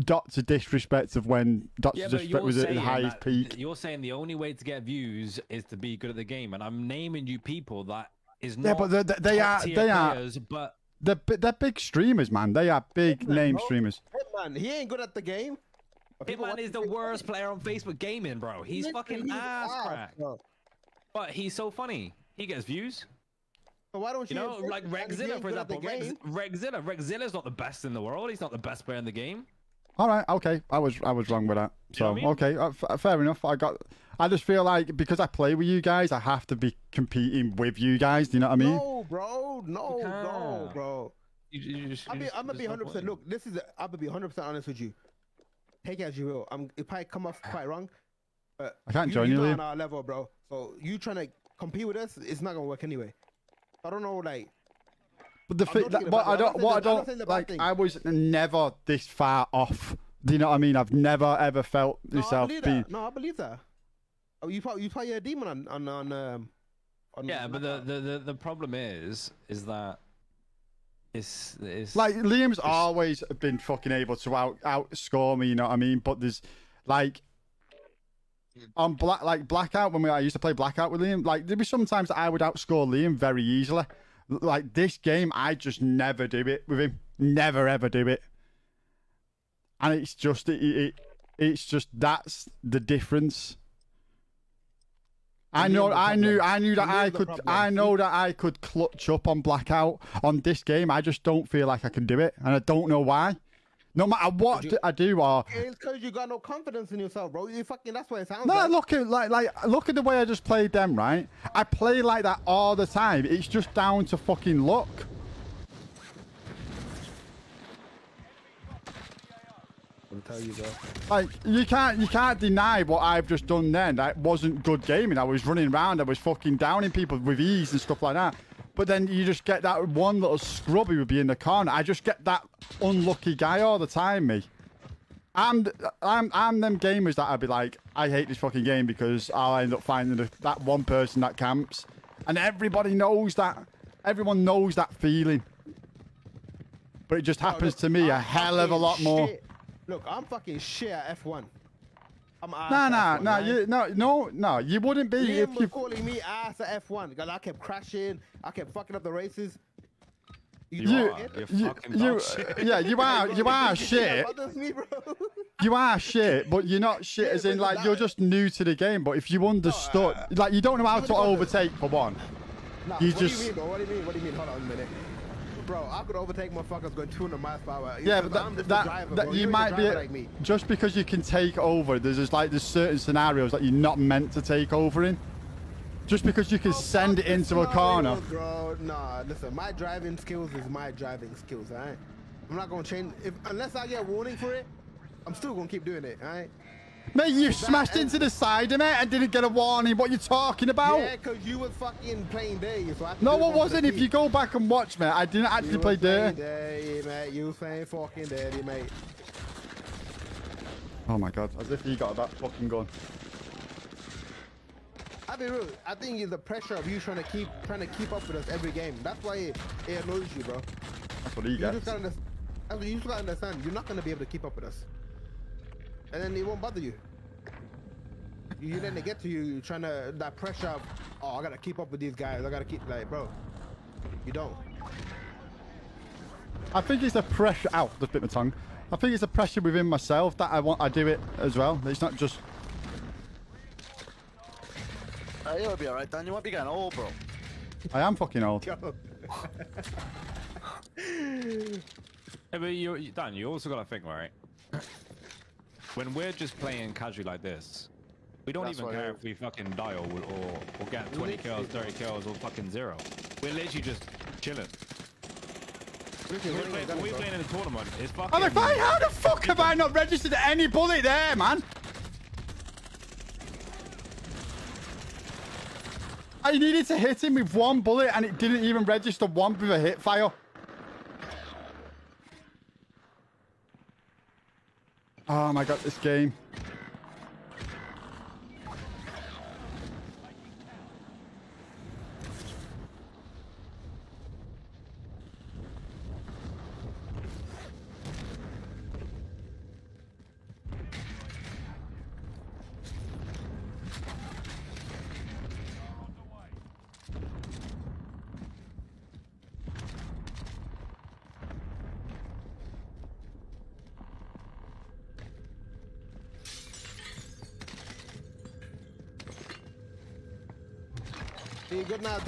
Doctor Disrespect of when Doctor Yeah, but Disrespect you're was at saying the highest peak. You're saying the only way to get views is to be good at the game, and I'm naming you people that is not. Yeah, but they- they- they are- top-tier they are- But They're they're big streamers, man. They are big Hitman, name bro. streamers. Hitman, he ain't good at the game. people Hitman watch is him the play- worst player on Facebook gaming, bro. He's Literally, fucking he's ass ass, crack. bro. But he's so funny. He gets views. So why don't You you? know, like him, man, if he Rexzilla, for good at the example. Rex, game? Rexzilla. Rexzilla's not the best in the world. He's not the best player in the game. All right, okay, I was I was wrong with that. You know So I mean? okay, uh, f- fair enough. I got. I just feel like because I play with you guys, I have to be competing with you guys. Do you know what I mean? No, bro. No, no, bro. You, you just, I'm, you be, I'm gonna be 100. percent. Look, this is. I'm gonna be 100 percent honest with you. Take it as you will. I'm. It probably come off quite wrong. But I can't you, join you, you're not on our level, bro. So you trying to compete with us? It's not gonna work anyway. I don't know, like. But the I'm thing that taking it what. I don't what I the- I'm don't saying the bad like thing. I was never this far off. Do you know what I mean? I've never ever felt No, myself believe being. that. No, I believe that. Oh, you probably you probably a demon on on on um. On Yeah, but the, the, the, the problem is, is that it's, it's Like Liam's always been fucking able to out outscore me, you know what I mean? But there's like on black like blackout when we I used to play blackout with Liam, like there'd be sometimes I would outscore Liam very easily. Like this game, I just never do it with him. Never ever do it. And it's just it, it it's just that's the difference. I know I knew. I knew that I could. I know that I could clutch up on blackout on this game. I just don't feel like I can do it, and I don't know why. No matter what you- I do, or It's because you got no confidence in yourself, bro. You fucking. That's what it sounds no, like. look at like like look at the way I just played them. Right, I play like that all the time. It's just down to fucking luck. I'm telling you, bro. Like you can't you can't deny what I've just done. Then that wasn't good gaming. I was running around. I was fucking downing people with ease and stuff like that. But then you just get that one little scrub who would be in the corner. I just get that unlucky guy all the time. Me. I'm I'm I'm them gamers that I'd be like, I hate this fucking game because I'll end up finding the, that one person that camps, and everybody knows that. Everyone knows that feeling. But it just happens look, to me a I'm hell of a lot more. Look, I'm fucking shit at F1. I'm ass No, at no, F1, no, right? you, no, no, no. You wouldn't be Liam if was you. calling me ass at F1 because I kept crashing. I kept fucking up the races. You You, are. You're you, fucking you, shit. yeah, you are, you are shit. Me, bro. You are shit, but you're not shit Yeah, as in like you're just new to the game. But if you understood, like you don't know how to do you want to- overtake for one. Nah, You what just- do you mean, bro? What do you mean? What do you mean? Hold on a minute. Bro, I could overtake motherfuckers going 200 miles per hour. Yeah, but I'm that, just a that, driver, that you might be like me. just because you can take over. There's just like there's certain scenarios that you're not meant to take over in. Just because you can Oh, send it into a corner. Bro, nah, listen, my driving skills is my driving skills, alright? I'm not gonna change if unless I get warning for it, I'm still gonna keep doing it, alright? Mate, you smashed into the side of it and didn't get a warning. What you talking about? Yeah, cause you were fucking playing dirty, so I no, do it one for the wasn't. If you go back and watch, mate, I didn't actually You play dirty. dirty, mate. You was playing fucking dirty, mate. Oh my god, as if he got that fucking gun. I'll be real. I think it's the pressure of you trying to keep trying to keep up with us every game. That's why it, it annoys you, bro. That's what he You gets. just gotta. You just gotta understand. You're not gonna be able to keep up with us, and then it won't bother you. You then they get to you trying to that pressure of, oh, I gotta keep up with these guys. I gotta keep like, bro. You don't. I think it's the pressure. Out, just bit my tongue. I think it's the pressure within myself that I want. I do it as well. It's not just. Uh, you'll be alright, Dan. You might be getting old, bro. I am fucking old. Yeah, but you, you- Dan, you also got to think, right? When we're just playing casually like this, we don't That's even care if we fucking die or, or, or get 20 kills, 30 kills, or fucking zero. We're literally just chilling. We're playing, we playing in a tournament, it's fucking... I'm like, how the fuck have I not registered any bullet there, man? I needed to hit him with one bullet and it didn't even register one with a hit fire. Oh my god, this game.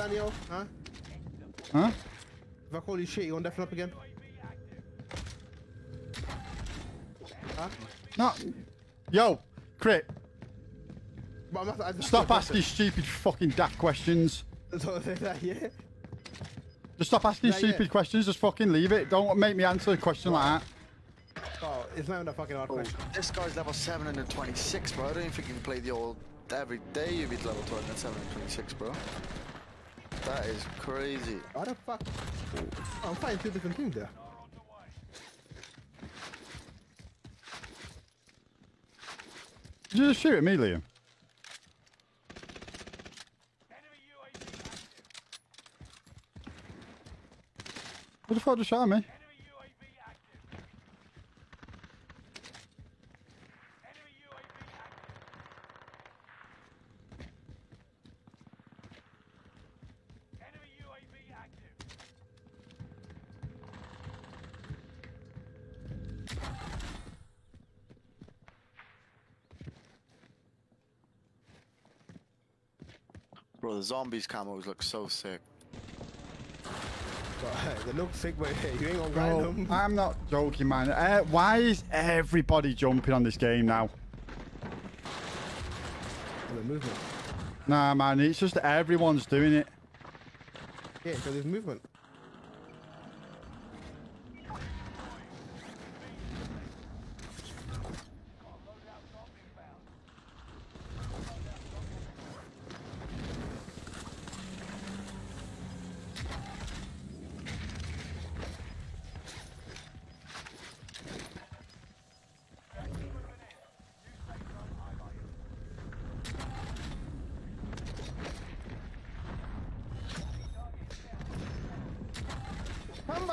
Daniel? Huh? Huh? If I call you shit, you won't deafen up again? Huh? No. Yo, Crit, But I'm not, I just stop asking stupid fucking daft questions. So, yeah. Just stop asking Yeah, yeah. stupid questions. Just fucking leave it. Don't make me answer a question like that. Oh, it's not even a fucking hard Oh, question. this guy's level 726, bro. I don't even think you can play the old every day you beat level 12 726, bro. That is crazy. What the fuck? Oh, I'm fighting two different teams there. Did you just shoot at me, Liam? What the fuck just shot at me? Bro, the zombies camos look so sick. They look sick, but you ain't gonna grind Bro, them. I'm not joking, man. Uh, why is everybody jumping on this game now? the movement. Nah, man, it's just everyone's doing it. Yeah, because there's movement.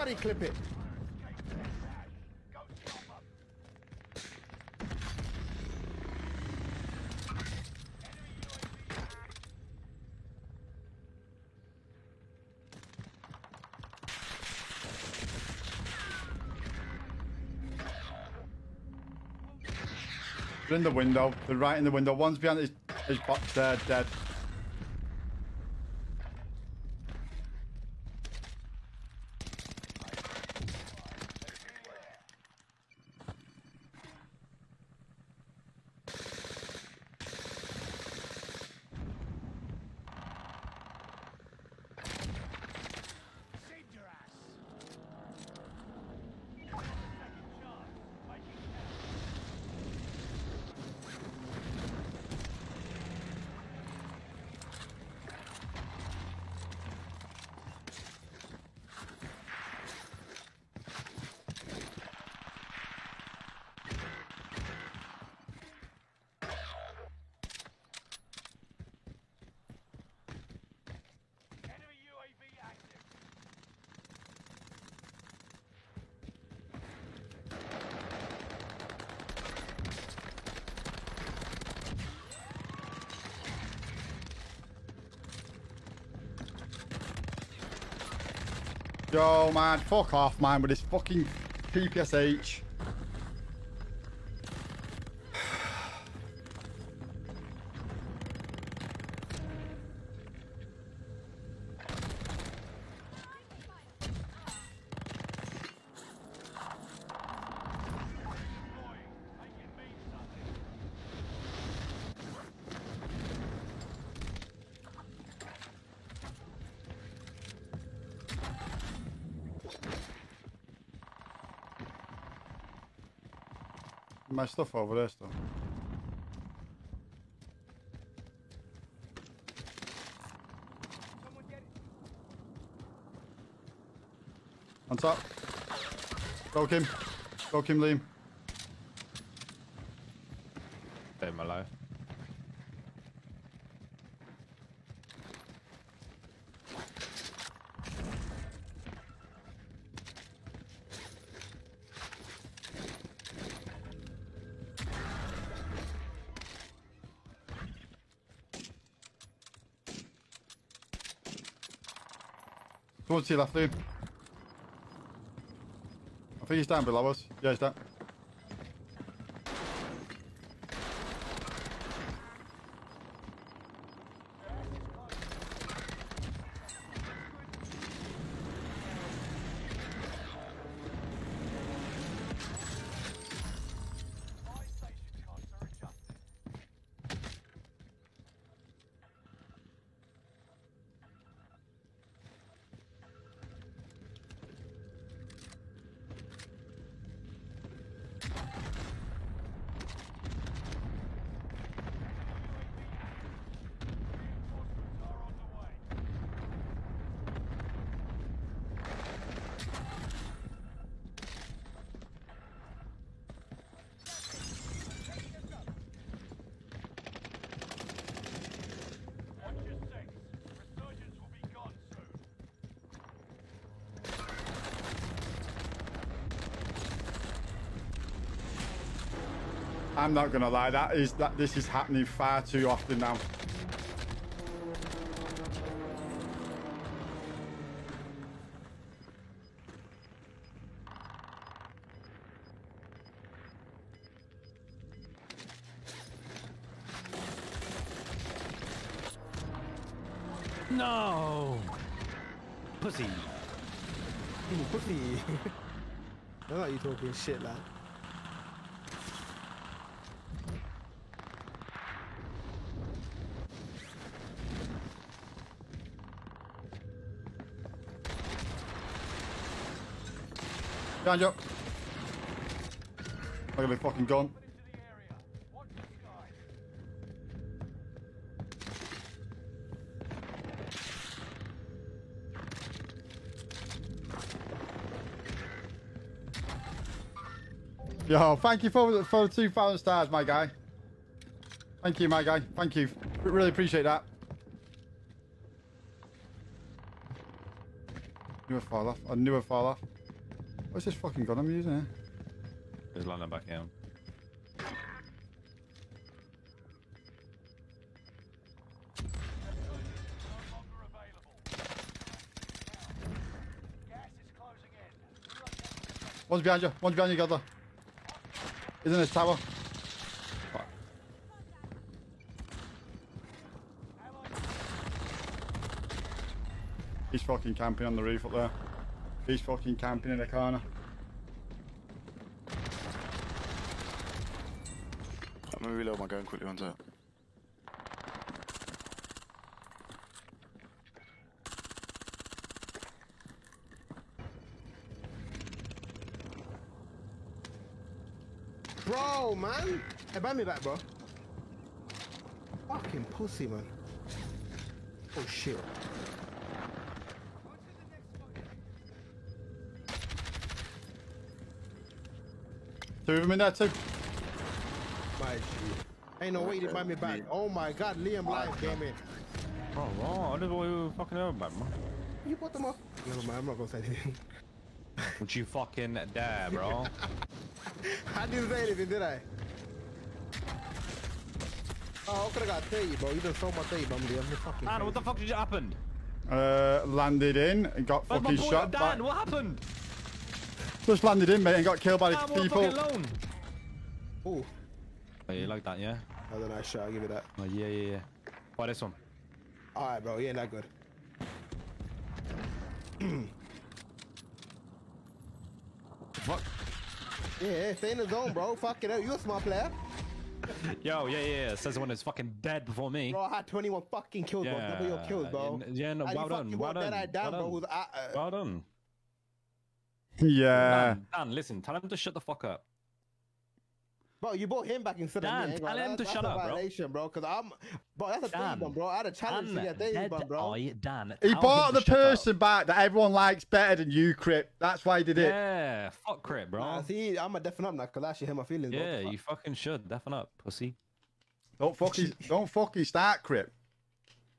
Somebody clip it. They're in the window. They're right in the window. One's behind his, his box there, uh, dead. Yo, man, fuck off, man, with this fucking PPSH. my stuff over there still. On top. Go Kim. Go Kim Liam. Liam. I think he's down below us. Yeah, he's down. I'm not gonna lie, that is that this is happening far too often now. No! Pussy. Ooh, pussy. I thought you talking shit, lad. I'm gonna be fucking gone. Yo, thank you for the, for the 2,000 stars, my guy. Thank you, my guy. Thank you. Really appreciate that. Knew a fall off. I knew a fall off. What's this fucking gun I'm using here? Just landing back down. No. Gas is closing in. Relocating One's behind you. One's behind you, Godler. He's in this tower. Fuck. He's fucking camping on the roof up there. He's fucking camping in the corner. I'm gonna reload my gun quickly on that. Bro, man. Hey, buy me back, bro. Fucking pussy, man. Oh, shit. Two of them in there too. My G. Ain't no way to buy me back. Oh my god, Liam Live came in. Oh, wow. I don't know what you were fucking know about, man. You bought them off? Never mind, I'm not gonna say anything. Would you fucking dare, bro? I didn't say anything, did I? Oh, I could've got to you, bro. You done stole my thing, bum, Liam. You fucking Dan, what the crazy. fuck just happened? Uh, landed in and got Where's fucking boy, shot. Dan, Back. what happened? Just landed in, mate, and got killed by Dan, the what people. fucking alone? Ooh, Oh, you like that, yeah? that was a nice shot. I'll give you that. Oh, yeah, yeah, yeah. Why this one? Alright, bro. You ain't that good. Fuck. Yeah, stay in the zone, bro. Fuck it up. You a smart player. Yo, yeah, yeah, yeah. Says the one that's fucking dead before me. Bro, I had 21 fucking kills, bro. Double your kills, bro. Yeah, yeah, no, well you done, fucking well done. Down, well bro. done. Who's, uh, uh, Well done. Yeah. Dan, Dan, listen, tell him to shut the fuck up. Bro, you brought him back instead Dan, of me. ain't tell him to shut up, bro. violation, bro. Because I'm, bro, that's a Dan, Dan, one, bro. I had a challenge to Dan, get Days, dead one, bro. eye, Dan. He tell bought the to shut up. person back that everyone likes better than you, Crip. That's why he did it. Yeah, fuck Crip, bro. Nah, see, I'm a deafen up now because I actually hit my feelings. bro. yeah, Fuck. you fucking should. Deafen up, pussy. Don't fucking don't fucking start, Crip.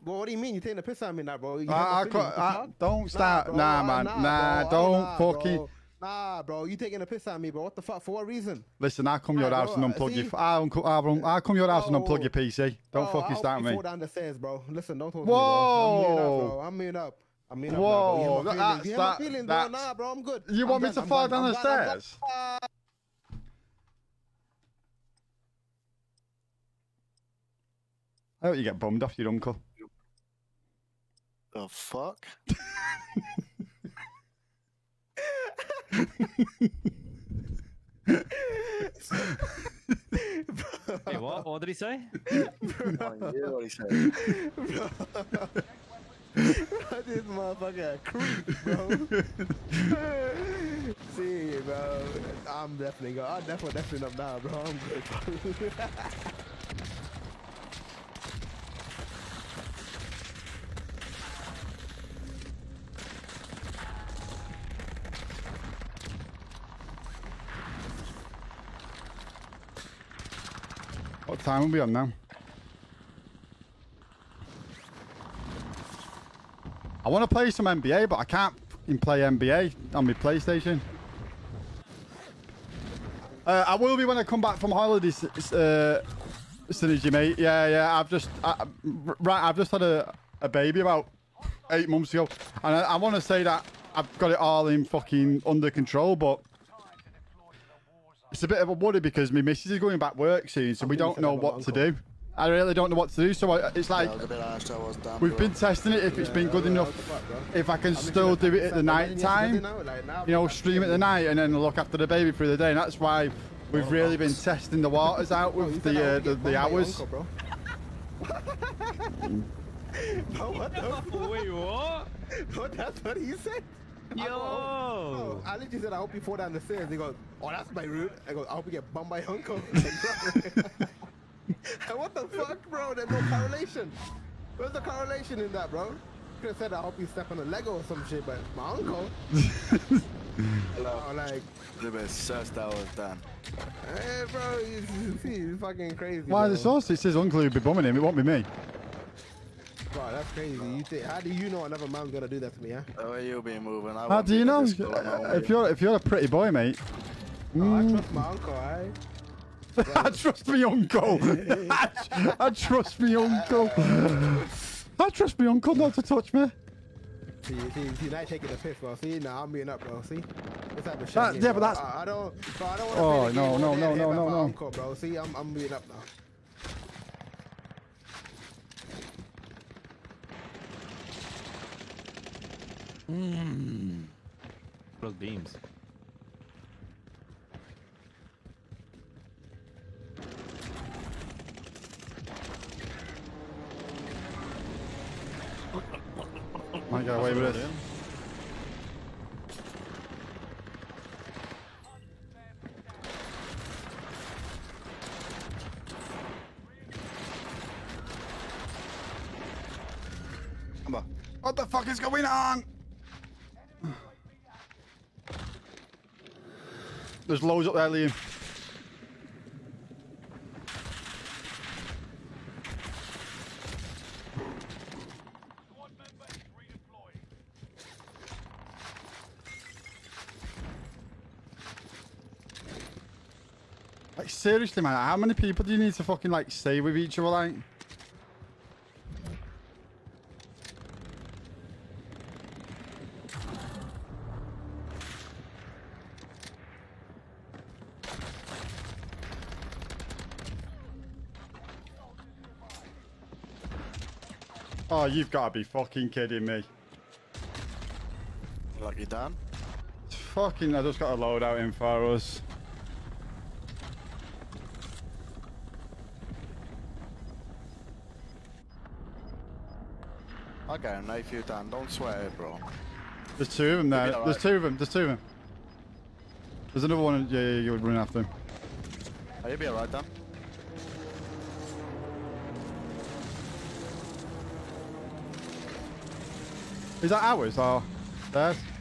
Bro, what do you mean? You taking the piss out of me now, bro? You I, I, I- don't start. bro, Nah, uh, man. nah, Nah, don't nah, fucking. bro. Nah, bro, you taking a piss at me, bro? What the fuck? For what reason? Listen, I'll come your Nah, house bro, and unplug see? your. I'll, unco- I'll, I'll come your house and unplug your PC. Don't Bro, fucking start you me. Fall down the stairs, bro. Listen, don't talk Whoa. to me, bro. I'm mean up, bro. I'm mean up. I'm up. Whoa, now, bro. You my that's- feelings. You that- feelings, bro. Nah, bro, I'm good. You I'm want me to I'm fall done, down I'm the done, I'm done. stairs? I hope you get bummed off your uncle. The fuck? Hey, what? What did he say? Oh, yeah, what he said. this motherfucker a creep, bro. See, bro. I'm definitely going. I'm definitely definitely up now, bro. I'm good. Bro. What time are we on now? I want to play some NBA, but I can't play NBA on my PlayStation. Uh, I will be when I come back from holidays, uh, Synergy, mate. Yeah, yeah. I've just, I, right. I've just had a, a baby about eight months ago, and I, I want to say that I've got it all in fucking under control, but it's a bit of a worry because my missus is going back work soon, so we think you don't know what my to do. I really don't know what to do, so I, it's like That was a bit harsh, that was we've been testing it if it's been good Yeah, enough. what the fuck, bro? If I can I'm still do it at the night imagine yesterday time, like, you know, stream at the night and then look after the baby through the day. And that's why we've really been testing the waters out with said the uh, would the, the bumped by your hours. uncle, bro. Bro, what the Wait, what? fuck? That's what he said. I go, Yo! oh, I literally said, I hope you fall down the stairs. He goes, oh, that's my route. I go, I hope you get bummed by your uncle. And what the fuck, bro? There's no correlation. Where's the correlation in that, bro? Could have said, I hope you step on a Lego or some shit, but my uncle. oh, like, A bit sus that was done. hey, bro, he's, he's fucking crazy. Why bro. is it sauce? It says uncle who'd be bumming him. It won't be me. Bro, that's crazy. You think, how do you know another man's gonna do that to me, huh? The way you been moving. I How do you know? this full on my If you're if you're a pretty boy, mate. Oh, I trust mm. my uncle, alright? I trust me uncle. I, I trust me uncle. I trust me uncle not to touch me. See, see, see, now taking the piss, bro. See, now I'm being up, bro. See, this type of shit. That- yeah, bro. but that's- I, I don't, bro. I don't want to Oh, play the no, no, no, no, about no, my no. Uncle, bro. See, I'm, I'm being up now. Hmm. Those beams. Might get away with it. Come on. What the fuck is going on? There's loads up there, Liam. Like seriously, man, how many people do you need to fucking like stay with each other? Like, oh, you've got to be fucking kidding me. Lucky Dan. Fucking, I just got a loadout in for us. I'll get a knife you, Dan. Don't sweat it, bro. There's two of them there. There's two of them. There's two of them. There's another one. Yeah, yeah, you would run after him. Oh, you'll be alright, Dan. Is that ours or theirs?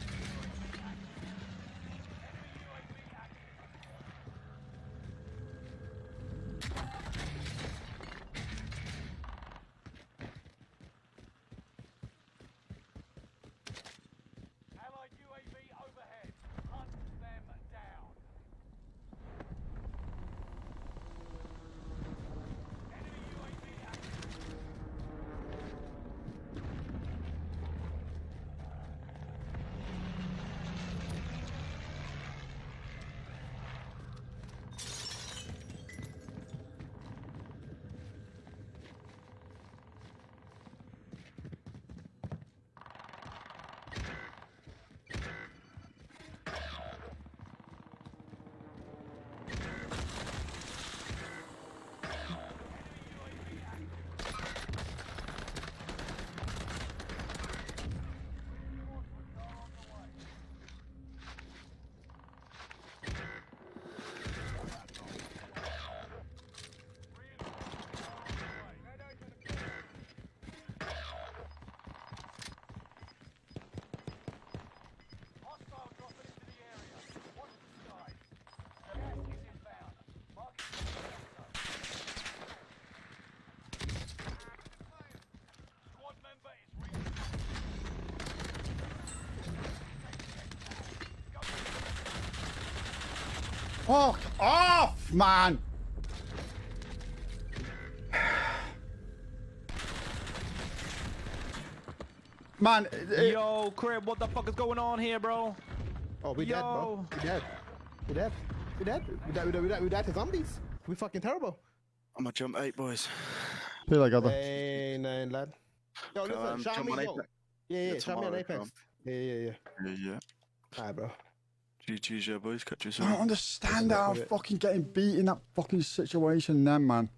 Fuck off, man! Man, it- it- Yo, Crib, what the fuck is going on here, bro? Oh, we dead, bro. We dead. We dead. We dead. We dead. We dead. We dead. We dead to zombies. We fucking terrible. I'm gonna jump eight, boys. feel like other. Hey, nine lad. Yo, listen, Um, shout jump me. on yo. Apex. Yeah, yeah, Yeah, shout me on Apex. come. Yeah, yeah, yeah. Yeah, yeah. Alright, bro. GG's, yeah, boys. Catch you I don't understand Listen, how I'm look at it. fucking getting beat in that fucking situation then, man.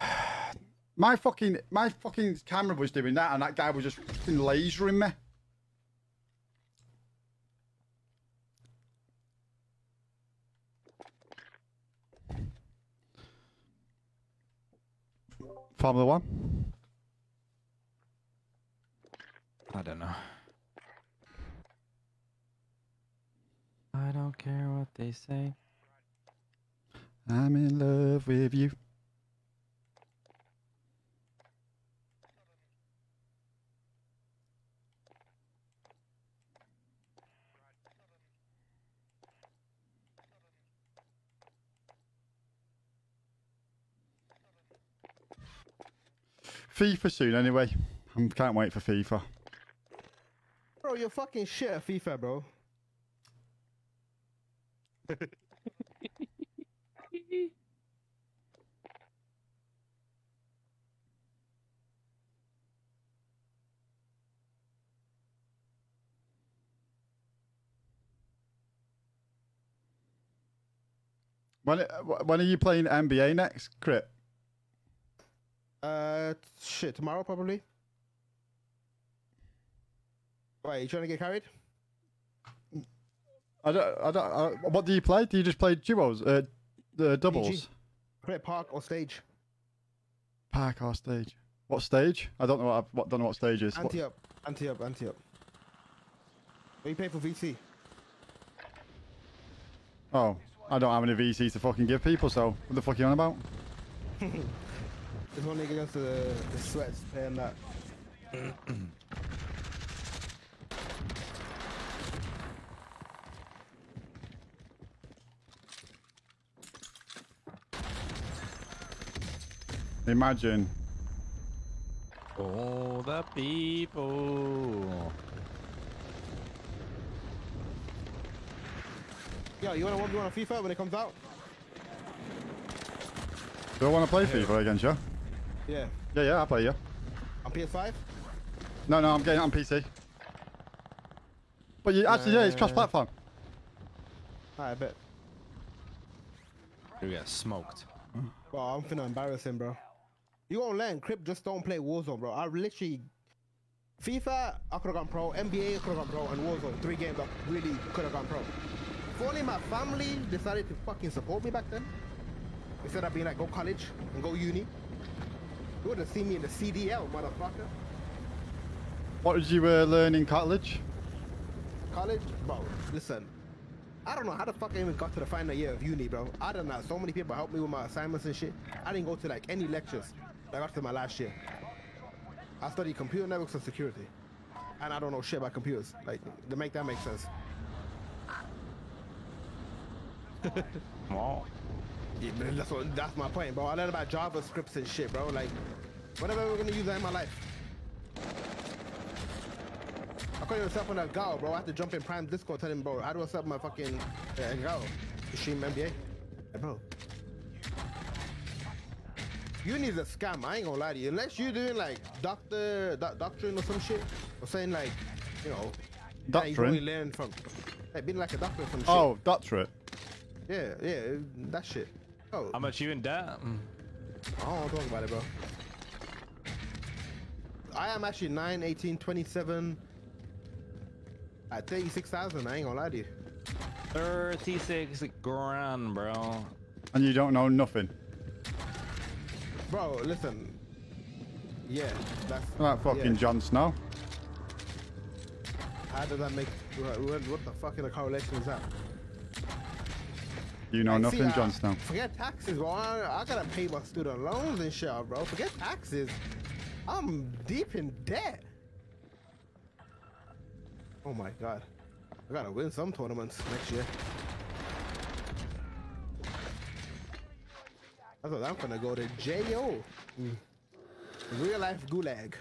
My fucking my fucking camera was doing that and that guy was just fucking lasering me. Formula One. I don't know. I don't care what they say. I'm in love with you. FIFA soon, anyway. I can't wait for FIFA. Bro, you're fucking shit at FIFA, bro. When when are you playing NBA next, Crit? Uh, shit, tomorrow probably. Wait, you trying to get carried? I don't. I don't. I, what do you play? Do you just play duos? Uh, the doubles. Play park or stage? Park or stage? What stage? I don't know what. I've, what don't know what stage is. What- Anti up, anti up, anti up. What you pay for VC? oh, I don't have any VCs to fucking give people. So what the fuck are you on about? There's one nigga against the, the sweats paying that. Imagine. All the people. Yo, you wanna one v one on FIFA when it comes out? Do I want to play FIFA against you? Yeah. Yeah, yeah, I'll play you. On PS5? No, no, I'm getting it on PC. But you actually, yeah, it's Uh, cross-platform. Alright, I bet. You get smoked. Bro, I'm finna embarrass him, bro. You won't learn. Crip just don't play Warzone, bro. I literally. FIFA, I could have gone pro. NBA, I could have gone pro. And Warzone, three games I really could have gone pro. If only my family decided to fucking support me back then. Instead of being like, go college and go uni. You would have seen me in the CDL, motherfucker. What did you uh, learn in college? College? Bro, listen. I don't know how the fuck I even got to the final year of uni, bro. I don't know. So many people helped me with my assignments and shit. I didn't go to like any lectures. I got to my last year. I studied computer networks and security. And I don't know shit about computers. Like, to make that make sense. Wow. Yeah, but that's what that's my point, bro. I learned about JavaScripts and shit, bro. Like, whatever we're gonna use that in my life. I couldn't even set up on that Gal, bro. I had to jump in Prime Discord, tell him, bro, how do I set up my fucking uh, Gal to stream NBA? Hey, bro. Uni's a scam. I ain't gonna lie to you. Unless you're doing like doctor, doc- doctrine or some shit, or saying like, you know, that you Doctrine? only learn from, like being like a doctor or some shit. Oh, doctorate. yeah, yeah, that shit. Oh, How much you in debt? Mm. I don't want to talk about it, bro. I am actually 9, 18, 27 at 36,000. I ain't gonna lie to you. 36 grand, bro. And you don't know nothing. Bro, listen. Yeah, that's. Like fucking yeah. Jon Snow. How does that make. What, the fuck in the correlation is that? You know Like, nothing, see, Jon Snow. Forget taxes, bro. I, I gotta pay my student loans and shit, bro. Forget taxes. I'm deep in debt. Oh my god. I gotta win some tournaments next year. I thought I'm gonna go to JO. Mm. Real life gulag.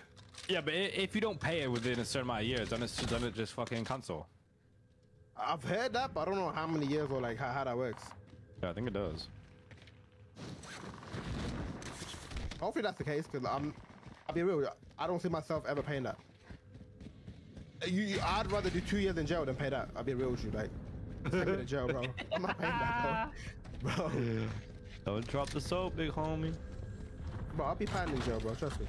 Yeah, but if you don't pay it within a certain amount of years, then it's just, then it just fucking cancel. I've heard that, but I don't know how many years or like how, how that works. Yeah, I think it does. Hopefully that's the case, because I'm. I'll be real. I don't see myself ever paying that. You, you- I'd rather do two years in jail than pay that. I'll be real with you, like. Take me to jail, bro. I'm not paying that, bro. Bro, Don't drop the soap, big homie. bro, I'll be paying in jail, bro. Trust me.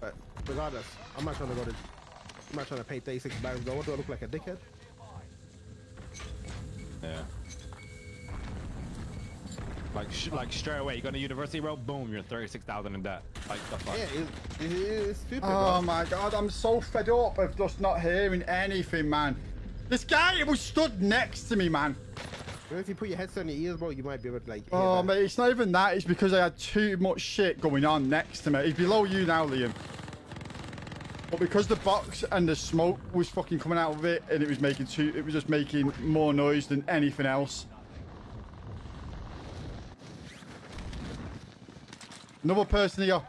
But regardless, I'm not trying to go to. I'm not trying to pay 36 bags, bro. What do I look like a dickhead? Yeah. Like, sh- like straight away, you go to university, bro. Boom, you're 36,000 in debt. Like the fuck. Yeah, it's, it, it's stupid, Oh bro. my god, I'm so fed up of just not hearing anything, man. This guy was stood next to me, man. Know, if you put your headset in your ears, bro, you might be able to like. Oh, that. mate, it's not even that. It's because I had too much shit going on next to me. He's below you now, Liam. But because the box and the smoke was fucking coming out of it, and it was making too, it was just making more noise than anything else. Another person here.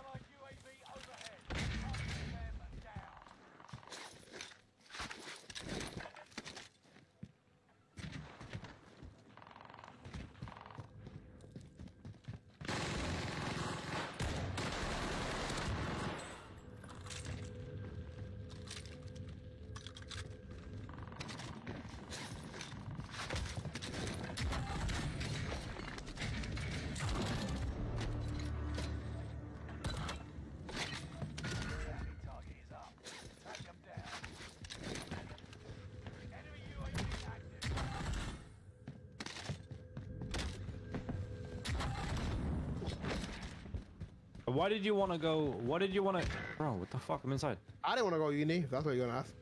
Why did you want to go? What did you want to? Bro, what the fuck? I'm inside. I didn't want to go uni. That's what you're gonna ask.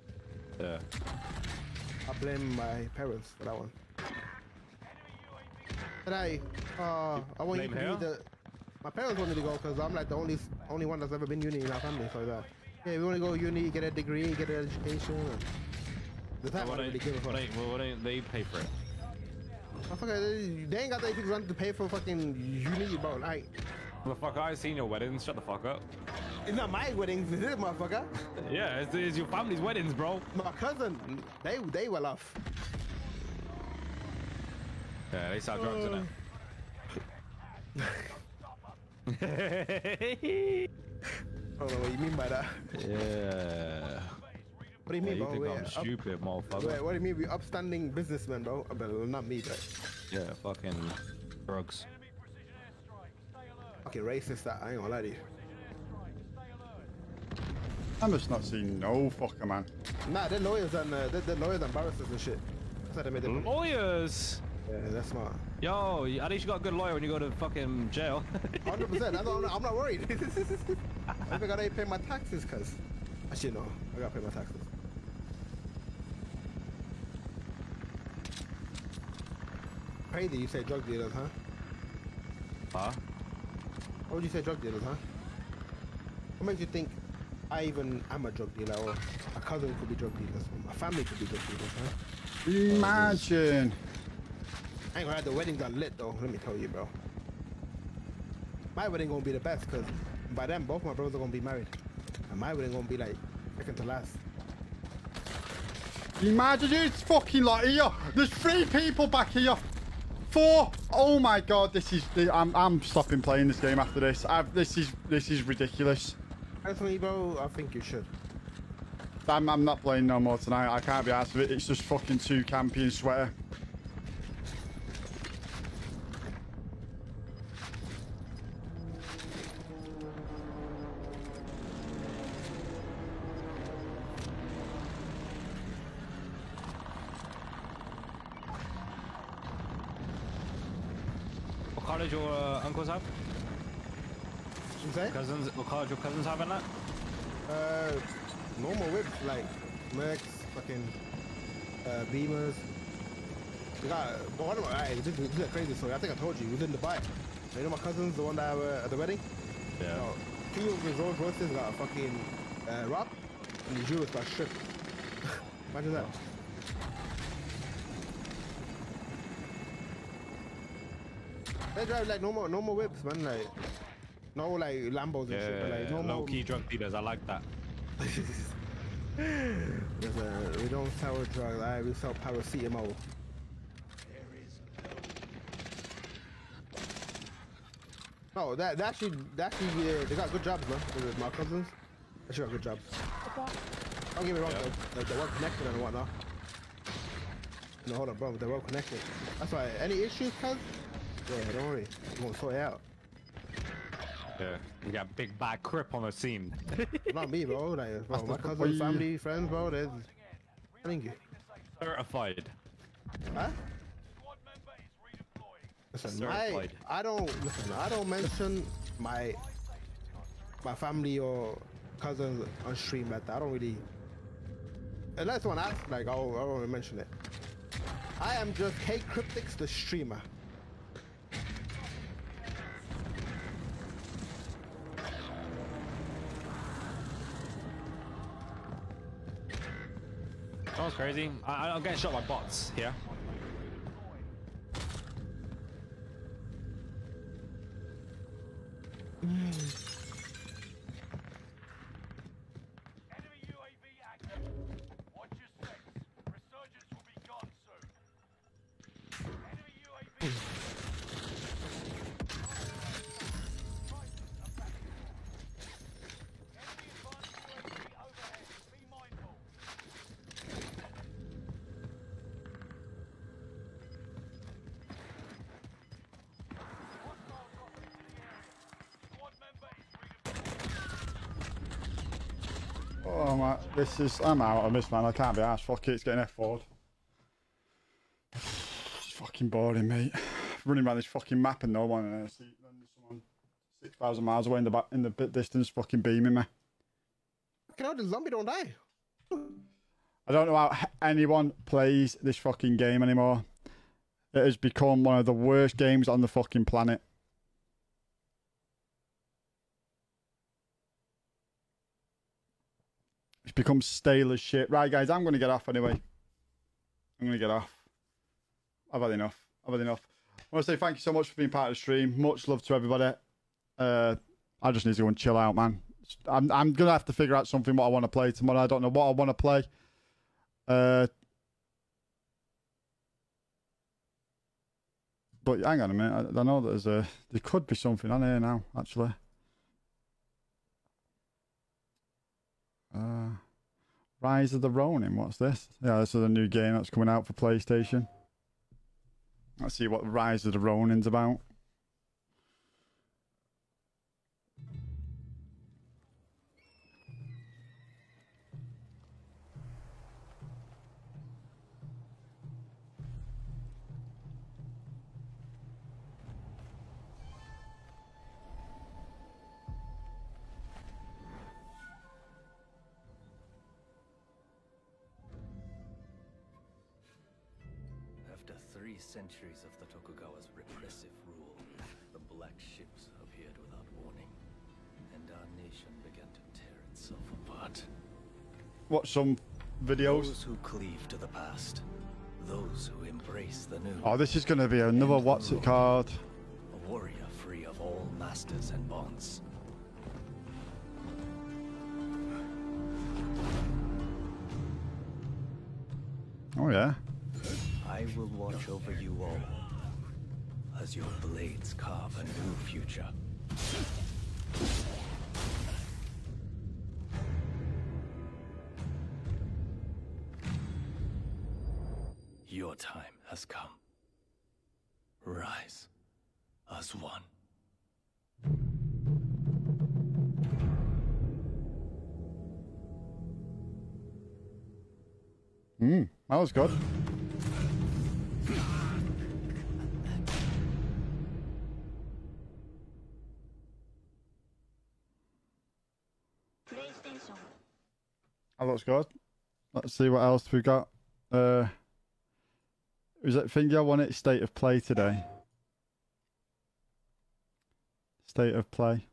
Yeah. I blame my parents for that one. And I, uh, I want you to be the. My parents want me to go because I'm like the only only one that's ever been uni in our family. So that, yeah, we want to go uni, get a degree, get an education. And the time I What don't really give a fuck. ain't, what ain't they pay for it? I fucking- they, they ain't got run to pay for fucking uni, bro. Like, The fuck, I seen your weddings. Shut the fuck up. it's not my weddings, it is, motherfucker. Yeah, it's, it's your family's weddings, bro. My cousin, they they well off. Yeah, they sell drugs in it. I don't know what you mean by that. yeah. What do you Yeah, mean, you bro? think We're I'm up- stupid, motherfucker? Wait, what do you mean? We upstanding businessmen, bro. Uh, But not me, but Yeah, fucking drugs. Fucking racist. That I ain't gonna lie to you. I must not see no fucker, man. Nah, they're lawyers and uh, they're, they're lawyers and barristers and shit. That's how they made it. Mm. Lawyers. Yeah, that's smart. Yo, at least you got a good lawyer when you go to fucking jail. Hundred percent. I'm not. I'm not worried. I think I gotta pay my taxes, cause actually no, I gotta pay my taxes. Crazy, you say drug dealers, huh? huh? What would you say drug dealers, huh? What makes you think I even am a drug dealer, or a cousin could be drug dealers, or my family could be drug dealers, huh? Imagine. I ain't gonna have the wedding done lit though. Let me tell you, bro. My wedding gonna be the best, cause by then both my brothers are gonna be married, and my wedding gonna be like second to last. Imagine it's fucking like here. There's three people back here. Four. Oh my god, this is. I'm. I'm stopping playing this game after this. I've, this is. This is ridiculous. Personally, bro, I think you should. I'm. I'm not playing no more tonight. I can't be asked with it. It's just fucking too campy and sweater. Your uh, uncles have? You say? Cousins? What car did your cousins have in that? Uh, normal whips like Mercs, fucking uh, Beamers. We got, but one of my, right, this, is- this is a crazy story. I think I told you, we was in Dubai. You know my cousins, the one that were at the wedding? Yeah. No, two of his Rolls Royces got a fucking uh, rob, and the jewels got stripped. Imagine that. They drive like normal, normal whips, man. Like no like Lambos and shit, but like Yeah, normal. low key drug dealers. I like that. A- we don't sell drugs, alright? We sell paracetamol. No, that, that actually, that actually, yeah, they got good jobs, man. My cousins, they actually got good jobs. Don't get me wrong, Yeah. though. Like, they're well connected and whatnot. No, hold on, bro. They're well connected. That's why, any issues, cuz? Yeah, don't worry. We're gonna sort it out. Yeah. We got big bad crip on the scene. Not me, bro. Like, bro, That's my the cousins, family, friends, bro. They're telling you. Certified. Huh? Squad member is redeploying. Listen, my, Certified. I don't listen. I don't mention my my family or cousins on stream like that. I don't really. Unless someone asks, like I'll, I won't mention it. I am just K Cryptics, the streamer. Was crazy. I, I'm getting shot by bots here. Enemy UAV active. Watch your six. Resurgence will be gone soon. Enemy UAV. Enemy advanced UAV overhead. Be mindful. Hostile dropping into the area. Squad member Oh my, this is. I'm out on this man. I can't be asked. Fuck it. It's getting F forward. It's fucking boring, mate. Running around this fucking map and no one. Uh, and I see then there's someone six thousand miles away in the back in the bit distance, fucking beaming me. You know the zombie don't die. I don't know how anyone plays this fucking game anymore. It has become one of the worst games on the fucking planet. Become stale as shit. Right, guys, I'm going to get off anyway. I'm going to get off. I've had enough. I've had enough. I want to say thank you so much for being part of the stream. Much love to everybody. Uh, I just need to go and chill out, man. I'm I'm gonna have to figure out something what I want to play tomorrow. I don't know what I want to play. Uh, but hang on a minute. I, I know there's a there could be something on here now. Actually. Uh, Rise of the Ronin. What's this? Yeah, this is a new game that's coming out for PlayStation. Let's see what Rise of the Ronin's about. Centuries of the Tokugawa's repressive rule, the black ships appeared without warning, and our nation began to tear itself apart. Watch some videos. Those who cleave to the past, those who embrace the new. Oh, this is going to be another what's it called? A warrior free of all masters and bonds. Oh yeah. I will watch over you all as your blades carve a new future. Your time has come. Rise as one. Hmm, that was good. That looks good. Let's see what else we got. Uh, was it Finger won it state of play today? State of play.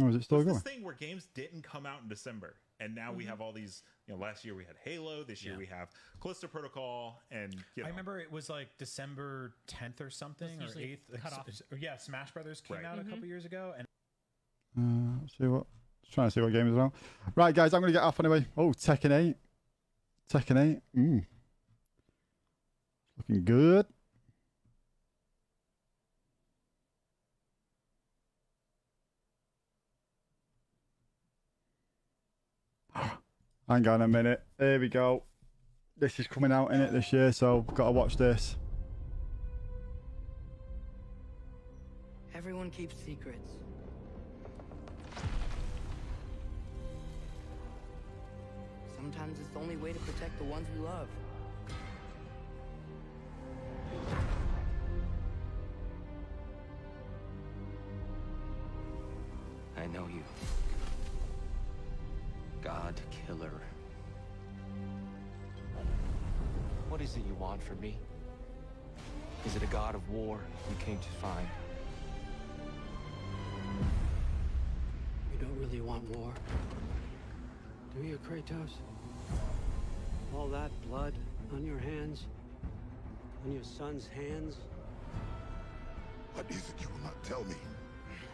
Oh, is it still What's going? this thing where games didn't come out in December, and now we have all these. You know, last year we had Halo. This year Yeah. we have Callisto Protocol, and you know, I remember it was like December 10th or something or 8th. cut off. Yeah, Smash Brothers came Right. out a couple years ago, and Uh, see what. Just trying to see what game is on. Right, guys, I'm going to get off anyway. Oh, Tekken 8. Tekken 8. Mm. Looking good. Hang on a minute. Here we go. This is coming out in it this year, so got to watch this. Everyone keeps secrets. Sometimes it's the only way to protect the ones we love. Is it you want from me? Is it a god of war you came to find? You don't really want war. Do you, Kratos? All that blood on your hands? On your son's hands? What is it you will not tell me?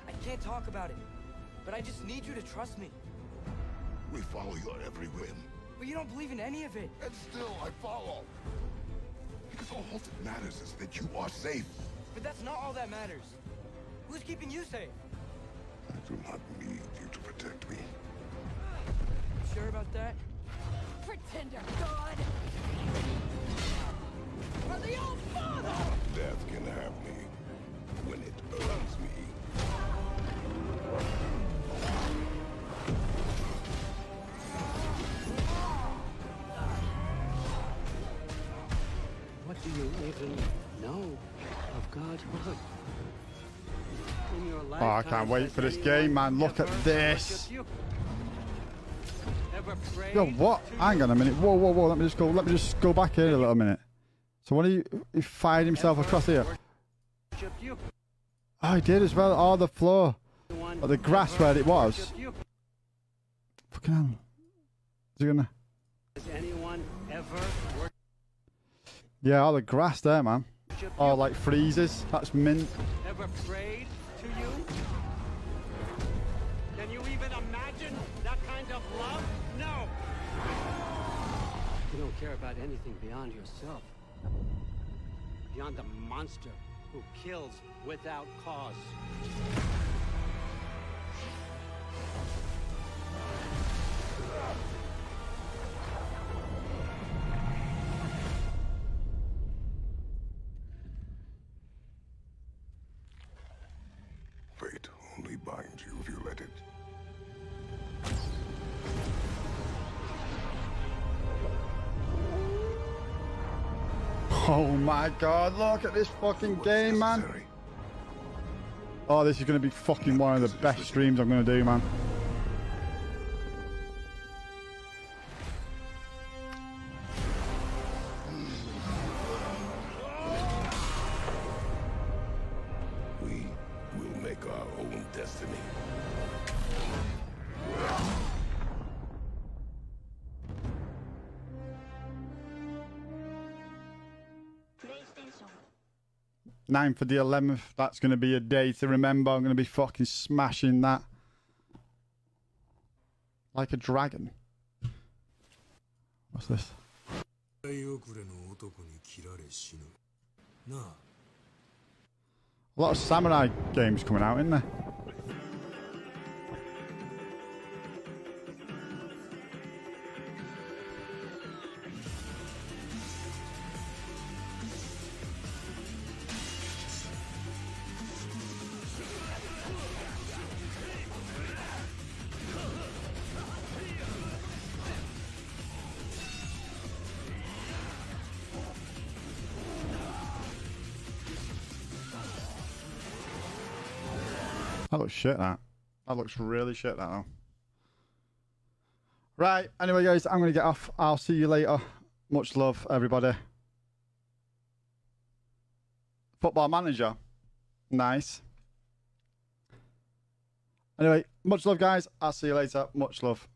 I can't talk about it, but I just need you to trust me. We follow your every whim. But you don't believe in any of it. And still I follow. Because all that matters is that you are safe. But that's not all that matters. Who's keeping you safe? I do not need you to protect me. You sure about that? Pretender God! For the old can't wait for this game, man. Look at this. Yo, what? Hang on a minute. Whoa, whoa, whoa. Let me just go. Let me just go back here a little minute. So what are you? He fired himself across here. Oh, he did as well. Oh, the floor. Oh, the grass where it was. Fucking hell. Is he gonna? Yeah, all the grass there, man. Oh, like freezes. That's mint. ever care about anything beyond yourself. Beyond the monster who kills without cause. Oh my god, look at this fucking game, man. Oh, this is going to be fucking one of the best streams I'm going to do, man. 9th for the 11th. That's going to be a day to remember. I'm going to be fucking smashing that. Like a dragon. What's this? A lot of samurai games coming out, isn't there? Shit, that. That looks really shit, that, though. Right, anyway, guys, I'm going to get off. I'll see you later. Much love, everybody. Football manager. Nice. Anyway, much love, guys. I'll see you later. Much love.